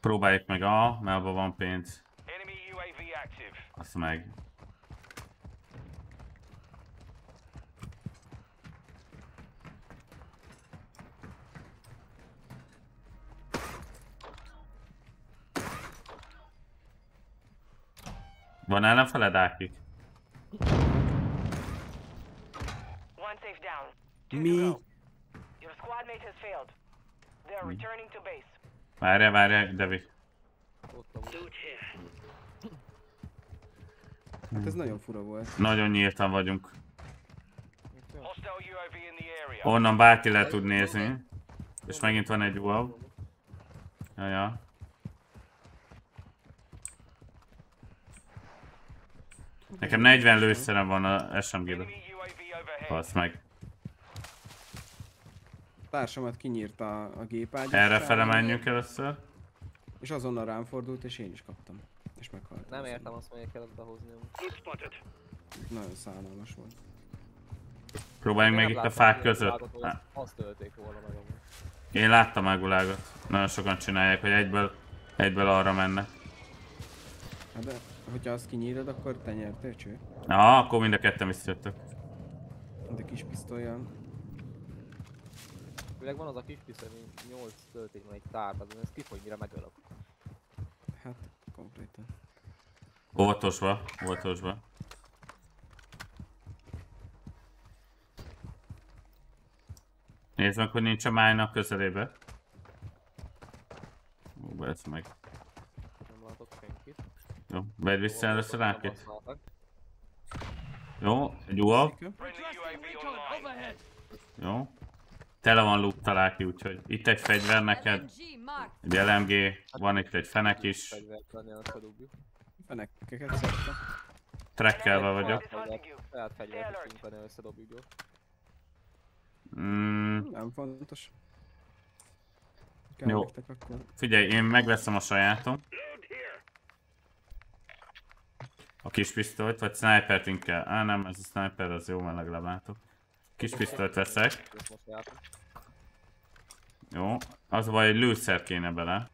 Próbáljuk meg A, mert abban van pénz. Azt meg. Van ellenfeled, Ákik? One safe down. Two to Mi? go. Your squad mate has failed. They are returning to base. Várjál, várjál, Devi. Hát ez nagyon fura volt. Nagyon nyíltan vagyunk. Onnan bárki le tud nézni. És megint van egy UAV. Ja, ja. Nekem 40 lőszerem van a SMG-be. Basz meg. Társamat kinyírta a, a gépágyat. Erre fele menjünk először. És azonnal rám fordult, és én is kaptam. És meghaltam. Nem értem azt, hogy kellett behozni. amúgy. Nagyon szánalmas volt. Próbáljunk meg itt a fák között. Azt tölték volna meg amúgy. Én láttam már gulágot. Nagyon sokan csinálják, hogy egyből, egyből arra mennek. Hát de, hogyha azt kinyírod, akkor te nyertél, cső? Na, akkor mind a ketten visszajöttök. De kis pisztolyjal. Főleg van az a kis pisztoly, ami 8 tölték van egy tárban, ez kifogy mire megölök. Hát, konkrétan. Óvatosba, óvatosba. Nézd meg, hogy nincs a májnak közelébe. Ó, ez meg. Nem látok senkit. Jó, vedd vissza először használtak. Jó, egy UAV. Jó. Tele van loot találki, úgyhogy itt egy fegyver neked, egy LMG, van itt egy fenek is. Fenekeket szedte. trekkelve vagyok. Saját fegyvert venni, összedobjuk gyors. Mm, Nem fontos. Kell Jó. nektek akkor. figyelj, én megveszem a sajátom. A kis pisztolyt, vagy snipert inkább. Á nem, ez a sniper az jó, mert legalább látok. Kis pisztolyt veszek. Jó. Az baj, egy lőszer kéne bele.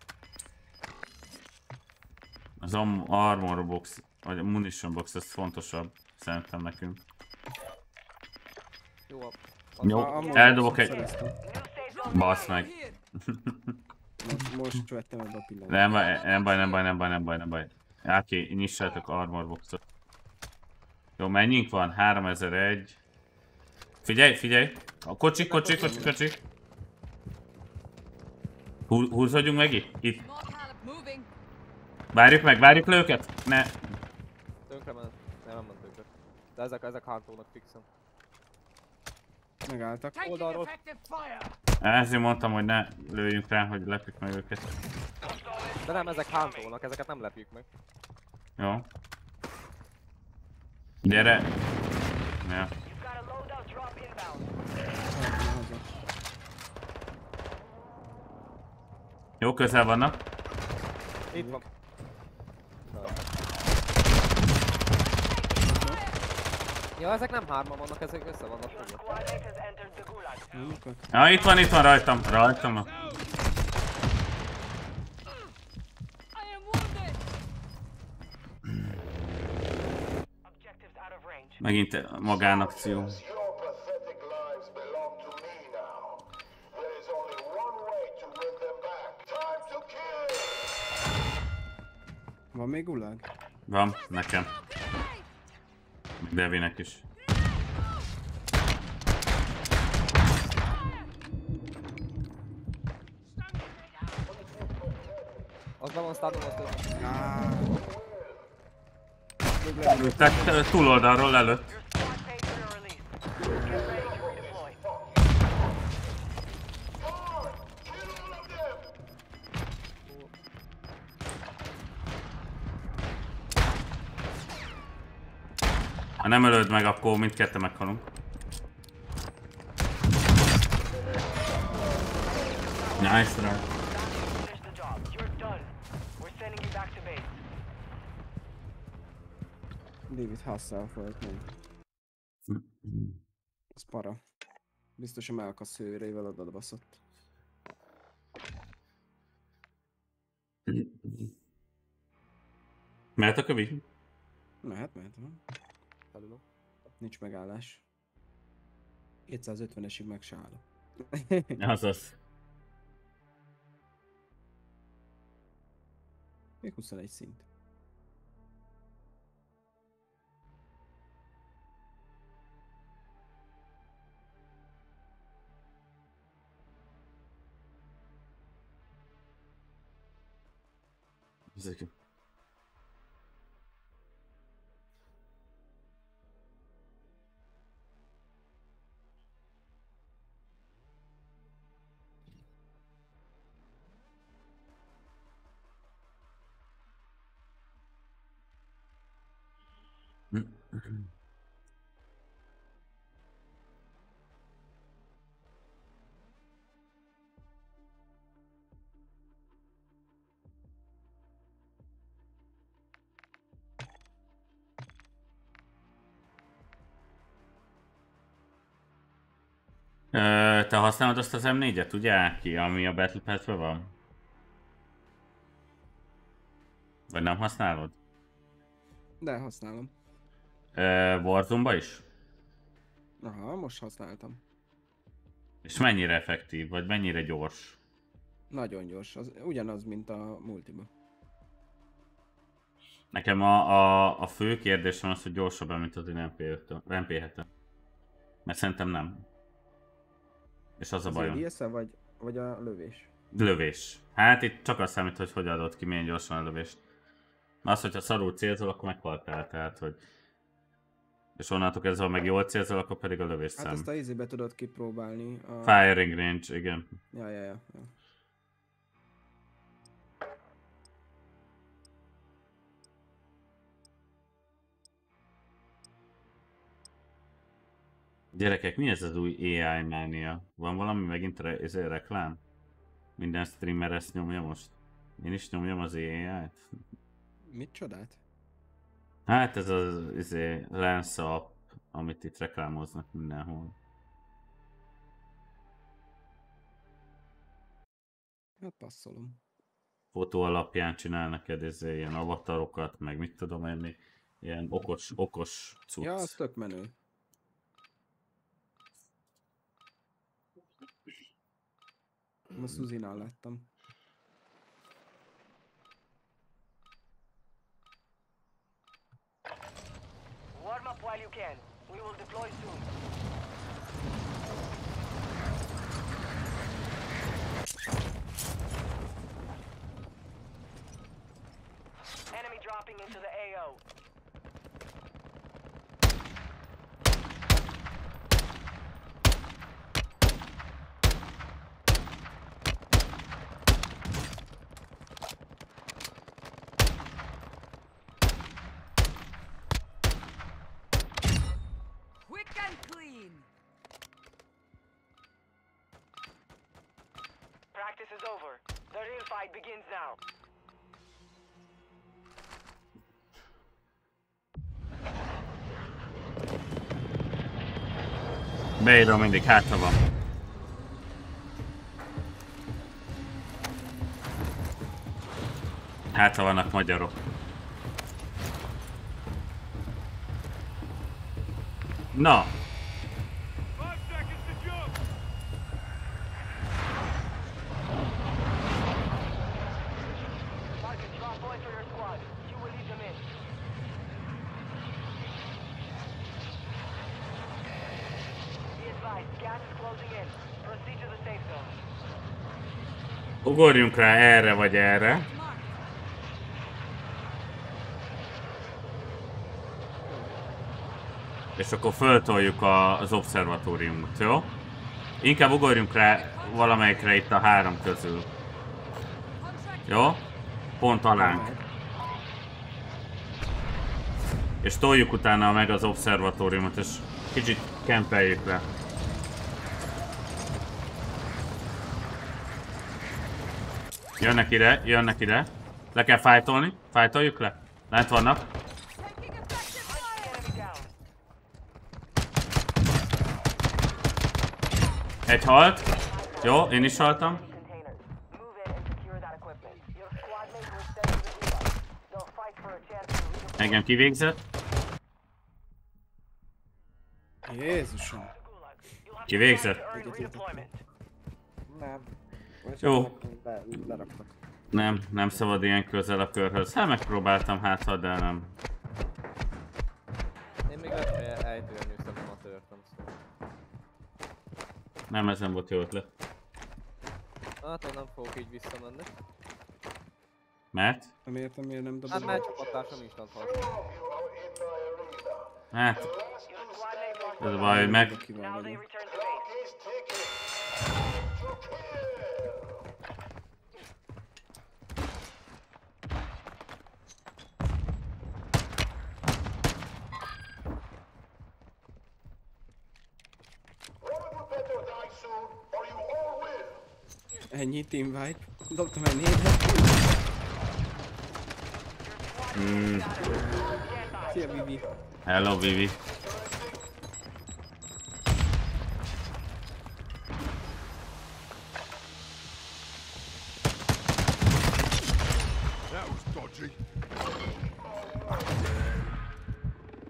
Az armor box, vagy a munition box, ez fontosabb. Szerintem nekünk. Jó, a... Jó, A- a- eldobok egy... Basz meg. Most, most vettem ebbe a pillanatot. Nem baj, nem baj, nem baj, nem baj, nem baj, nem baj. Áké, nyissátok armor boxot. Jó, mennyink van? 3001. Figyelj, figyelj! A kocsi, kocsi, kocsi, kocsi. Hú- Húzódjunk meg itt? Várjuk meg, várjuk le őket! Ne. Tönkre ment. Nem, nem ment tönkre. De ezek, ezek hántónak fixen. Megálltak. Oldalról. Ezért mondtam, hogy ne lőjünk rá, hogy lepjük meg őket. De nem, ezek hántolnak, ezeket nem lepjük meg. Jó. Gyere. Ja. Jó, közel vannak. Itt van. Ja, ezek nem hárman vannak, ezek össze vannak fogva. Ja, itt van, itt van rajtam, rajtam. Range. Megint magánakció. Van még gulag? Van, nekem. Devinek is. Az be van tudod. Tehát túloldalról előtt. Nem ölöd meg, akkor mindketten meghalunk. Nice try. David Hasselhoff még. Az para. Biztos a melka szőrével oda baszott. Mehet a kövi? Mehet, mehet, van felülök. Nincs megállás. 250-esig meg se állok. Azaz. Még 21 szint. Ezekünk. Ö, te használod azt az M4-et, ugye, ki, ami a Battle pass van? Vagy nem használod? De használom. Ö, Warzone-ba is? Aha, most használtam. És mennyire effektív, vagy mennyire gyors? Nagyon gyors, az ugyanaz, mint a multiba. Nekem a, a, a fő kérdésem az, hogy gyorsabb, mint az én MP5-től- MP7-en. Mert szerintem nem. És az a Az bajom. ADS -e vagy, vagy a lövés? Lövés. Hát itt csak azt számít, hogy hogy adod ki, milyen gyorsan a lövést. Mert az, hogyha szarul célzol, akkor meghaltál, tehát hogy... És onnantól kezdve, ha meg jól célzol, akkor pedig a lövés Hát szám. ezt a izébe tudod kipróbálni. A... Firing range, igen. Ja, ja, ja. ja. Gyerekek, mi ez az új AI mania? Van valami megint re- ez a reklám? Minden streamer ezt nyomja most? Én is nyomjam az AI-t? Mit csodát? Hát ez az izé, Lens app, amit itt reklámoznak mindenhol. Hát passzolom. Fotó alapján csinál neked izé, ilyen avatarokat, meg mit tudom én, ilyen okos, okos cucc. Ja, az tök menő. Ma Suzinál láttam. Warm up while you can. We will deploy soon. Enemy dropping into the AO. Practice is over. The real fight begins now. Beírom mindig, hátra van. Hátra vannak magyarok. Na, ugorjunk rá erre vagy erre. És akkor föltoljuk a, az obszervatóriumot, jó? Inkább ugorjunk rá valamelyikre itt a három közül. Jó? Pont alánk. És toljuk utána meg az obszervatóriumot, és kicsit kempeljük le. Jönnek ide, jönnek ide. Le kell fájtolni. Fájtoljuk le. Lent vannak. Egy halt. Jó, én is haltam. Engem kivégzett. Jézusom. Kivégzett. Nem. Vagy Jó. Le, leraktak. Nem, nem szabad ilyen közel a körhöz. Hát megpróbáltam hát, de nem. Én még lehet, ejtően nőztem a törtem, szóval. Nem ezen volt jó ötlet. Hát én nem fogok így visszamenni. Mert? Nem értem, miért nem Hát dobod. mert csapattársam instant hal. Hát, ez a baj, hogy meg... Ennyi team wipe. Dobtam egy négyet. Szia, Vivi. Hello, Vivi.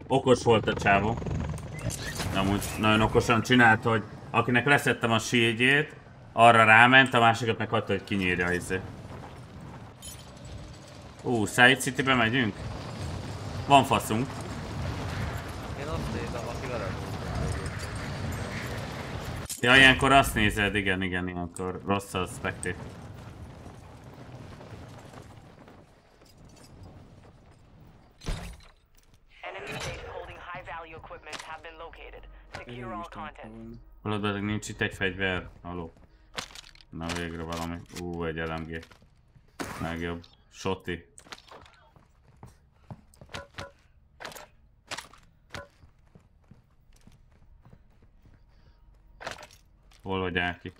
Okos volt a csávó. Amúgy nagyon okosan csinált, hogy akinek leszettem a shieldjét, arra ráment, a másikat meg hagyta, hogy kinyírja izé. Ú, Side City-be megyünk? Van faszunk. Én azt nézem, aki veled Ja, ilyenkor azt nézed, igen, igen, ilyenkor rossz a spectate. Ezek nincs itt egy fegyver? Haló. Na végre valami. Ú, egy LMG. Megjobb. Shoti. Hol vagy Áki?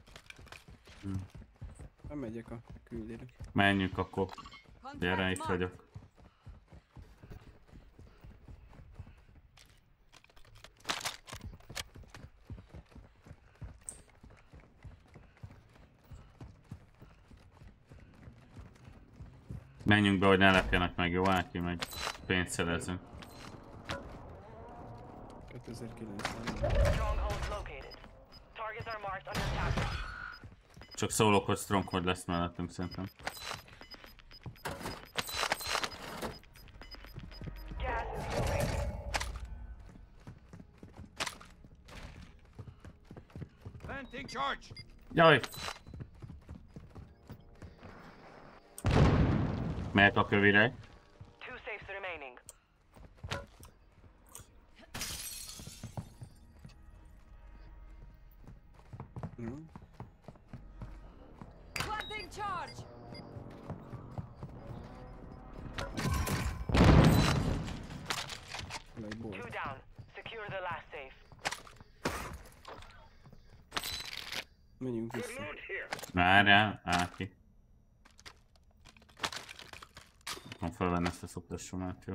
Nem megyek a küldére. Menjünk akkor. Gyere, itt vagyok. Menjünk be, hogy ne lepjenek meg, jó Áki, meg pénzt szerezzünk. 2009 Strongholds located. Targets are marked under attack. Csak szólok, hogy Stronghold lesz mellettünk szerintem. Jaj! Melyek a kövire? Ezt a szoptassomát, jó.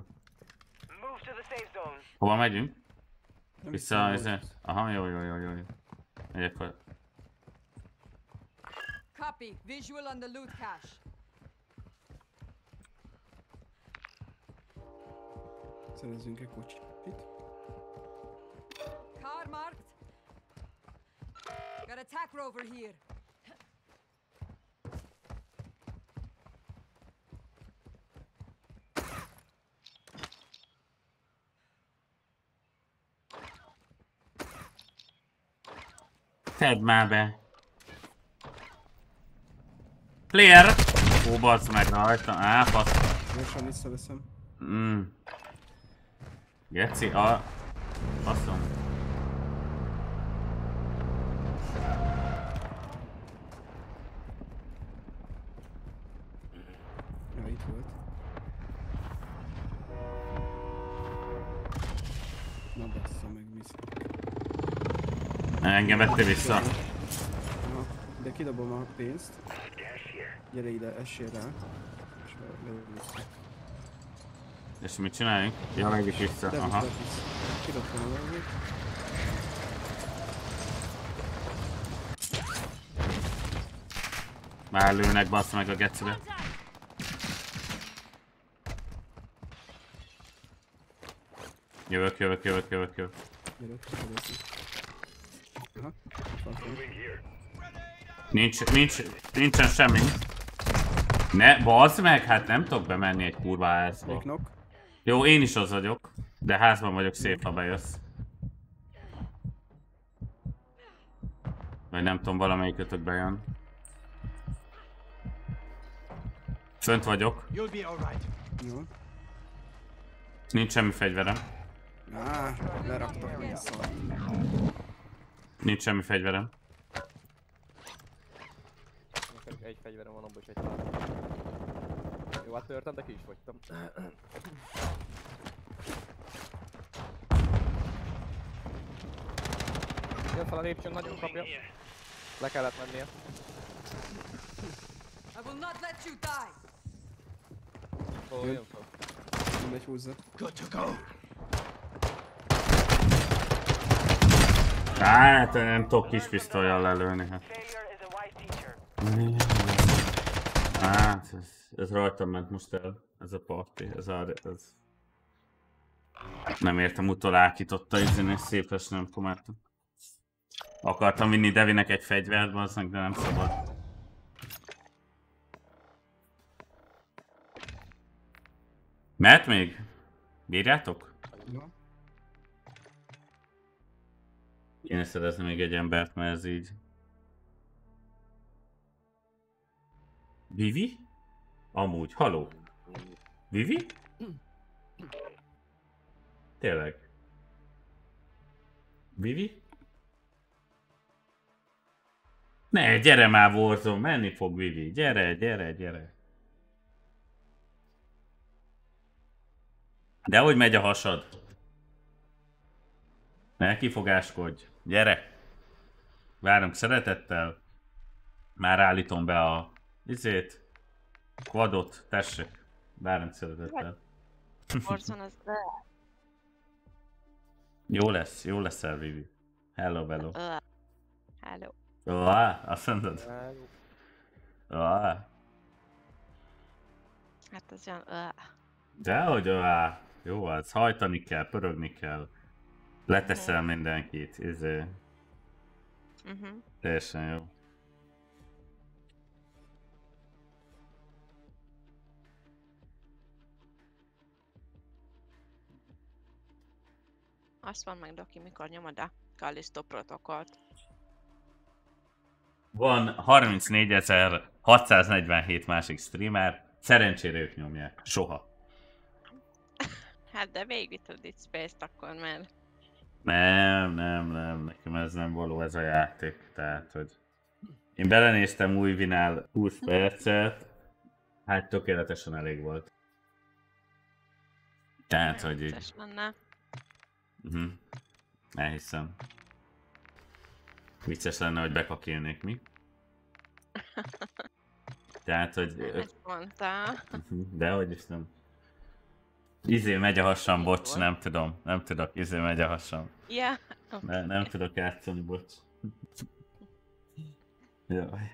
Move to the safe zone. Hova megyünk? Nem Vissza, hiszem, ezért? Aha, jó, jó, jó, jó. jó. Megyek, hogy... Copy. Visual on the loot cache. Szerezzünk egy kocsit. Car marked. Got attack rover here. Tedd már be! Player! Ó, basz meg rajta. Á, fasz. Gyorsan visszaveszem. Mm. Geci, a... Faszom. Ja, itt volt. Na bassza meg, visz. Engem vettél vissza. Aha. De kidobom a pénzt. Gyere ide, essél rá. És vissza. És mit csináljunk? Ja, meg is vissza. De Aha. Kidobtam a valamit. Már lőnek, bassz meg a gecibe. Jövök, jövök, jövök, jövök, jövök. Gyere, gyere. Aha. Nincs, nincs, nincsen semmi. Ne, bazd meg, hát nem tudok bemenni egy kurva házba. Jó, én is az vagyok, de házban vagyok szép, ha bejössz. Vagy nem tudom, valamelyikötök bejön. Fönt vagyok. Jó. Nincs semmi fegyverem. Á, szart. Nincs semmi fegyverem. Nekem egy fegyverem van, abból is egy. Jó, hát törtem, de ki is fogytam. Jön fel a lépcsőn, nagyon kapja. Le kellett mennie. I will not let you die. Jön. jön fel? Mindegy húzza. Good to go. Hát, nem tudok kis pisztolyjal lelőni. Hát, hát ez, ez rajtam ment most el. Ez a party. Ez a... Ez... Nem értem, utol ákította izén, és szépes nem komáltam. Akartam vinni Devinek egy fegyvert, bazdmeg, de nem szabad. Mehet még? Bírjátok? Kéne szerezni még egy embert, mert ez így... Vivi? Amúgy, haló? Vivi? Tényleg? Vivi? Ne, gyere már Warzone, menni fog Vivi. Gyere, gyere, gyere. De hogy megy a hasad? Ne kifogáskodj. Gyere. Várunk szeretettel. Már állítom be a izét. Quadot, tessék. Várunk szeretettel. Warzone az Jó lesz, jó lesz el, Vivi. Hello, hello. Hello. Ah, azt mondod? Ah, Hát az olyan dehogy ah. Jó, az hajtani kell, pörögni kell. Leteszel mindenkit, izé. Uh-huh. Teljesen jó. Azt van meg, Doki, mikor nyomod a Callisto protokollt. Van 34.647 másik streamer, szerencsére ők nyomják. Soha. Hát de végigvitted itt Space-t akkor, mert Nem, nem, nem, nekem ez nem való ez a játék, tehát, hogy én belenéztem új vinál 20 percet, hát tökéletesen elég volt. Tehát, hogy így, lenne. uh-huh. elhiszem. Vicces lenne, hogy bekakélnék mi. Tehát, hogy... Ezt mondta. Mhm, De hogy is nem. Izé megy a hasam, bocs, nem tudom, nem tudok, izé megy a hasam. Ja, Ne, nem tudok játszani, bocs. Jaj.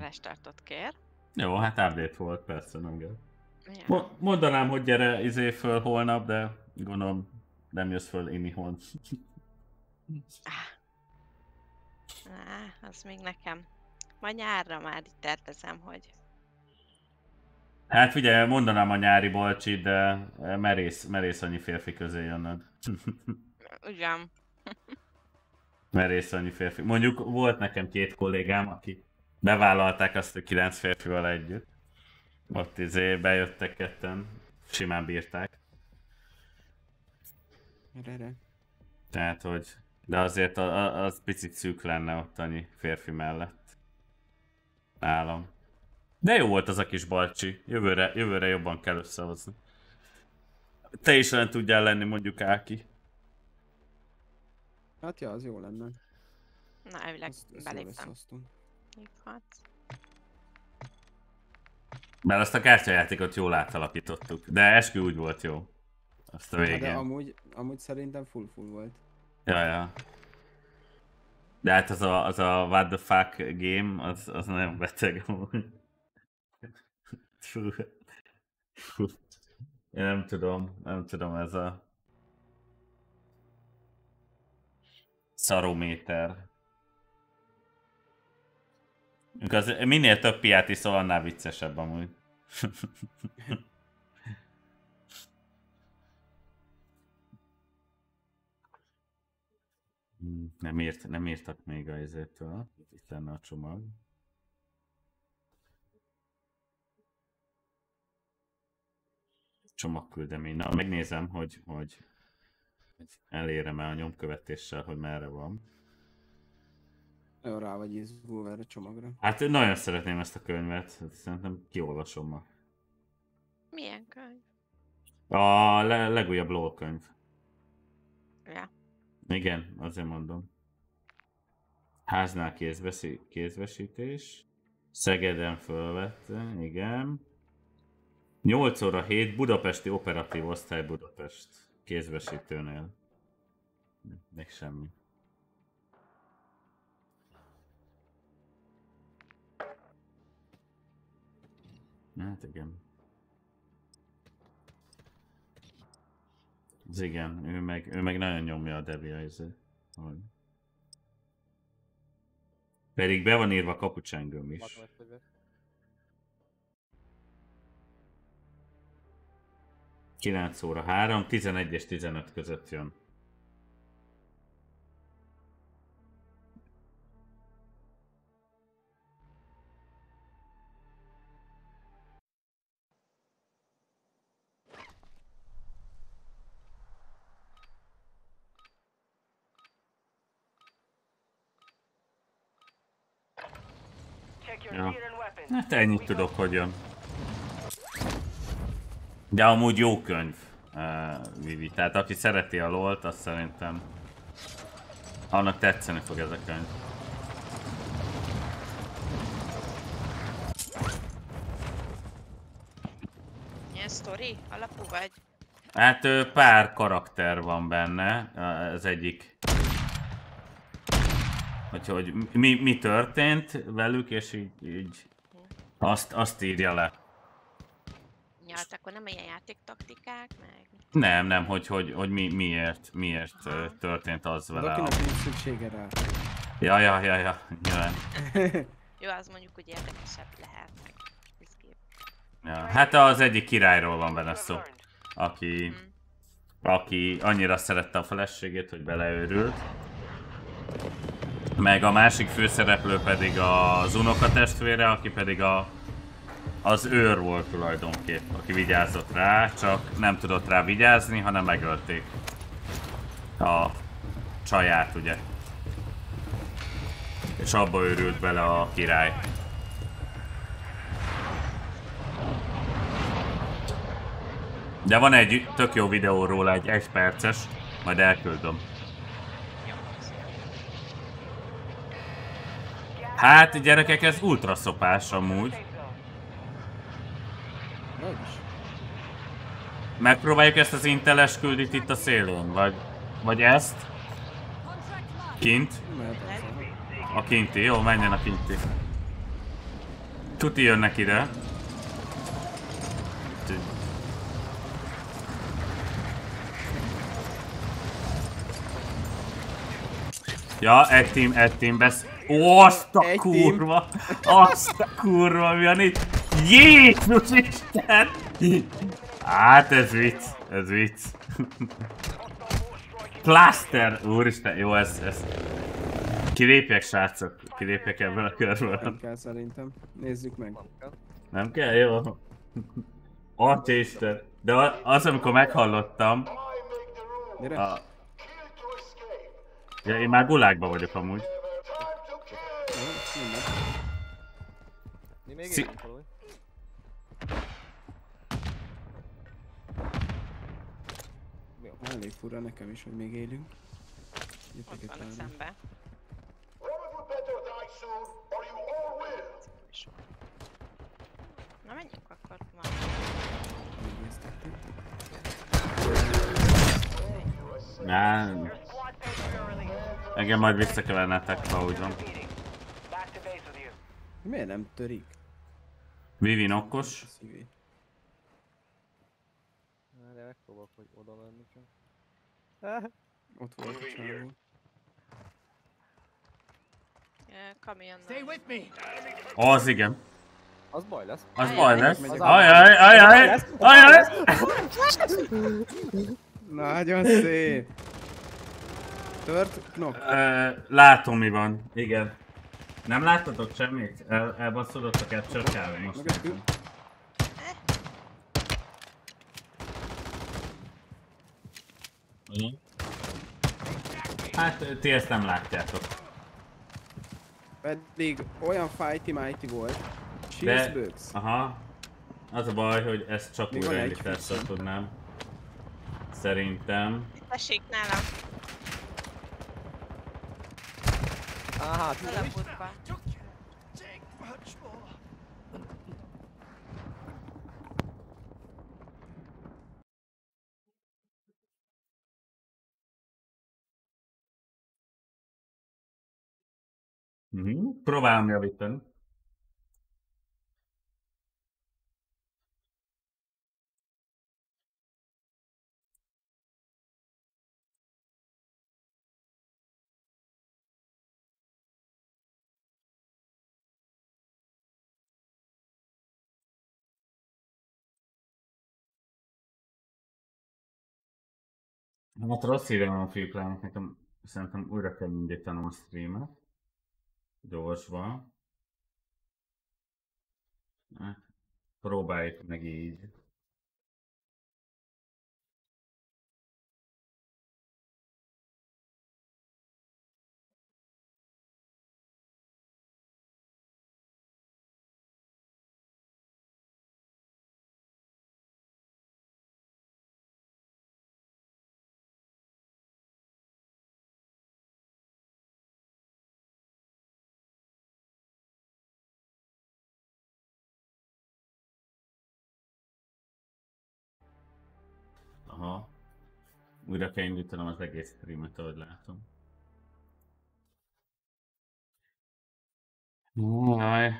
restartot kér. Jó, hát update volt, persze, nem kell. Mo- mondanám, hogy gyere izé föl holnap, de gondolom nem jössz föl Inihon. Á, az még nekem. Ma nyárra már itt tervezem, hogy Hát figyelj, mondanám a nyári bolcsi, de merész, merész annyi férfi közé jönnöd. ugyan. merész annyi férfi. Mondjuk volt nekem két kollégám, aki bevállalták azt a kilenc férfival együtt. Ott izé bejöttek ketten, simán bírták. Erre. Tehát, hogy... De azért a- a- az picit szűk lenne ott annyi férfi mellett. Nálam. De jó volt az a kis balcsi. Jövőre, jövőre jobban kell összehozni. Te is olyan tudjál lenni mondjuk Áki. Hát ja, az jó lenne. Na, elvileg Azt, beléptem. Hívhatsz. Mert azt a kártyajátékot jól átalakítottuk. De eskü úgy volt jó. Azt a Hát végén. de amúgy, amúgy szerintem full-full volt. Ja, ja. De hát az a, az a what the fuck game, az, az nagyon beteg amúgy. Én nem tudom, nem tudom, ez a szarométer. Az, minél több piát iszol, annál viccesebb amúgy. Nem, ért, nem írtak még a ezertől. Itt lenne a csomag. Csomagküldemény. Na, megnézem, hogy, hogy, hogy elérem-e a nyomkövetéssel, hogy merre van. Jó, rá vagy izgulva erre a csomagra. Hát nagyon szeretném ezt a könyvet. Hát, szerintem kiolvasom ma. Milyen könyv? A le- legújabb LOL könyv. Ja. Igen, azért mondom. Háznál kézveszi, kézvesítés. Szegeden fölvette, igen. 8 óra 7, Budapesti Operatív Osztály Budapest. Kézvesítőnél. Még semmi. Hát igen. Az igen, ő meg, ő meg nagyon nyomja a Devi ezért. Pedig be van írva kapucsángöm is. Kilenc óra 3, 11 és 15 között jön. Hát ennyit tudok, hogy jön. De amúgy jó könyv, uh, Vivi. Tehát aki szereti a LOL-t, azt szerintem annak tetszeni fog ez a könyv. Milyen sztori? Alapú vagy? Hát pár karakter van benne, az egyik. Hogy, hogy mi, mi történt velük, és így, így azt, azt írja le. Ja, hát akkor nem ilyen játéktaktikák, meg... Nem, nem, hogy, hogy, hogy mi, miért, miért Aha. történt az vele. Akinek nincs szüksége rá. Ja, ja, ja, ja, nyilván. Jó, az mondjuk, hogy érdekesebb lehet, meg büszkébb. Ja, hát az egyik királyról van benne szó, aki, hmm. aki annyira szerette a feleségét, hogy beleőrült meg a másik főszereplő pedig az unokatestvére, aki pedig a, az őr volt tulajdonképp, aki vigyázott rá, csak nem tudott rá vigyázni, hanem megölték a csaját, ugye. És abba őrült bele a király. De van egy tök jó videó róla, egy egy perces, majd elküldöm. Hát, gyerekek, ez ultraszopás amúgy. Megpróbáljuk ezt az inteles küldit itt a szélén, vagy, vagy ezt? Kint? A kinti, jó, menjen a kinti. Tuti jönnek ide. Ja, egy team, egy team, besz... Ó, azt a kurva! Team. Azt a kurva, mi a négy... Jézus Isten! Hát ez vicc, ez vicc. Cluster! Úristen, jó ez, ez... Kilépjek srácok, kilépjek ebből a körből. Nem kell szerintem, nézzük meg. Nem kell? Jó. Atya Isten. De az, amikor meghallottam... Gyere. A... Ja, én már gulágban vagyok amúgy. Még Szi... Elég fura nekem is, hogy még élünk. Jöttek Ott van szembe. Na menjünk akkor már. Nem. Engem majd visszakevernetek, ha úgy van. Miért nem törik? Vivi nokkos. Szívi. Erre megpróbálok, hogy oda menni csak. Ott volt a csávó. Kamion. Az igen. Az baj lesz. Az baj lesz. Ajaj, ajaj, ajaj! Nagyon szép. Tört, knok. Látom mi van, igen. Nem láttatok semmit? El, elbasszodott a capture kávé most. Hát ti ezt nem látjátok. Pedig olyan fighty mighty volt. De, aha. Az a baj, hogy ezt csak újraindításra tudnám. Szerintem. Tessék nálam. Aha, ty už... kurva. Hmm, pro vám, já ten. Hát rossz hírem van a Filiplának, nekem szerintem újra kell indítanom a streamet. Gyorsban. Hát, próbáljuk meg így. Újra kell indítanom az egész streamet, ahogy látom. Jaj.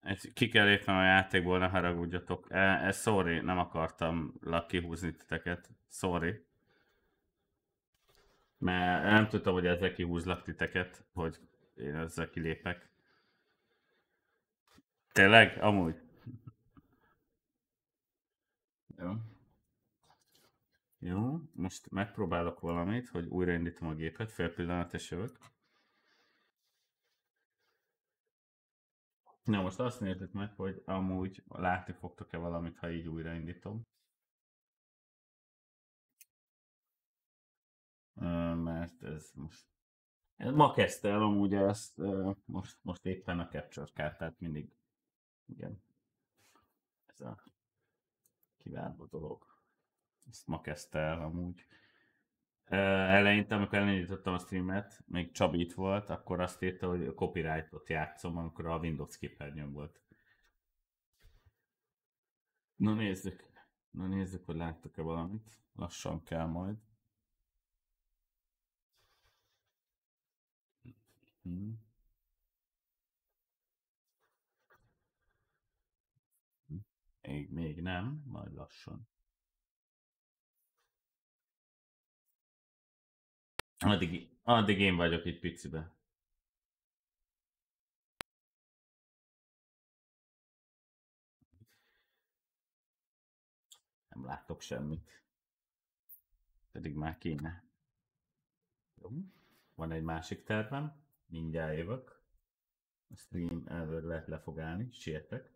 Ez ki kell lépnem a játékból, ne haragudjatok. E, ez sorry, nem akartam kihúzni titeket. Sorry. Mert nem tudtam, hogy ezzel kihúzlak titeket, hogy én ezzel kilépek. Tényleg? Amúgy. Jó. Jó, most megpróbálok valamit, hogy újraindítom a gépet, fél pillanat és jövök. Na most azt nézzük meg, hogy amúgy látni fogtok-e valamit, ha így újraindítom. Mert ez most... Ma kezdte el amúgy ezt, most, most éppen a capture kártát mindig... Igen. Ez a kiváló dolog. Ezt ma kezdte el amúgy. Eleinte, amikor elindítottam a streamet, még Csabi itt volt, akkor azt írta, hogy copyrightot játszom, amikor a Windows képernyőn volt. Na nézzük. Na nézzük, hogy láttok-e valamit. Lassan kell majd. Hm. Még, még nem, majd lassan. Addig, addig én vagyok itt picibe. Nem látok semmit. Pedig már kéne. Jó. Van egy másik tervem. Mindjárt jövök. A stream elől lehet le fog állni. Sietek.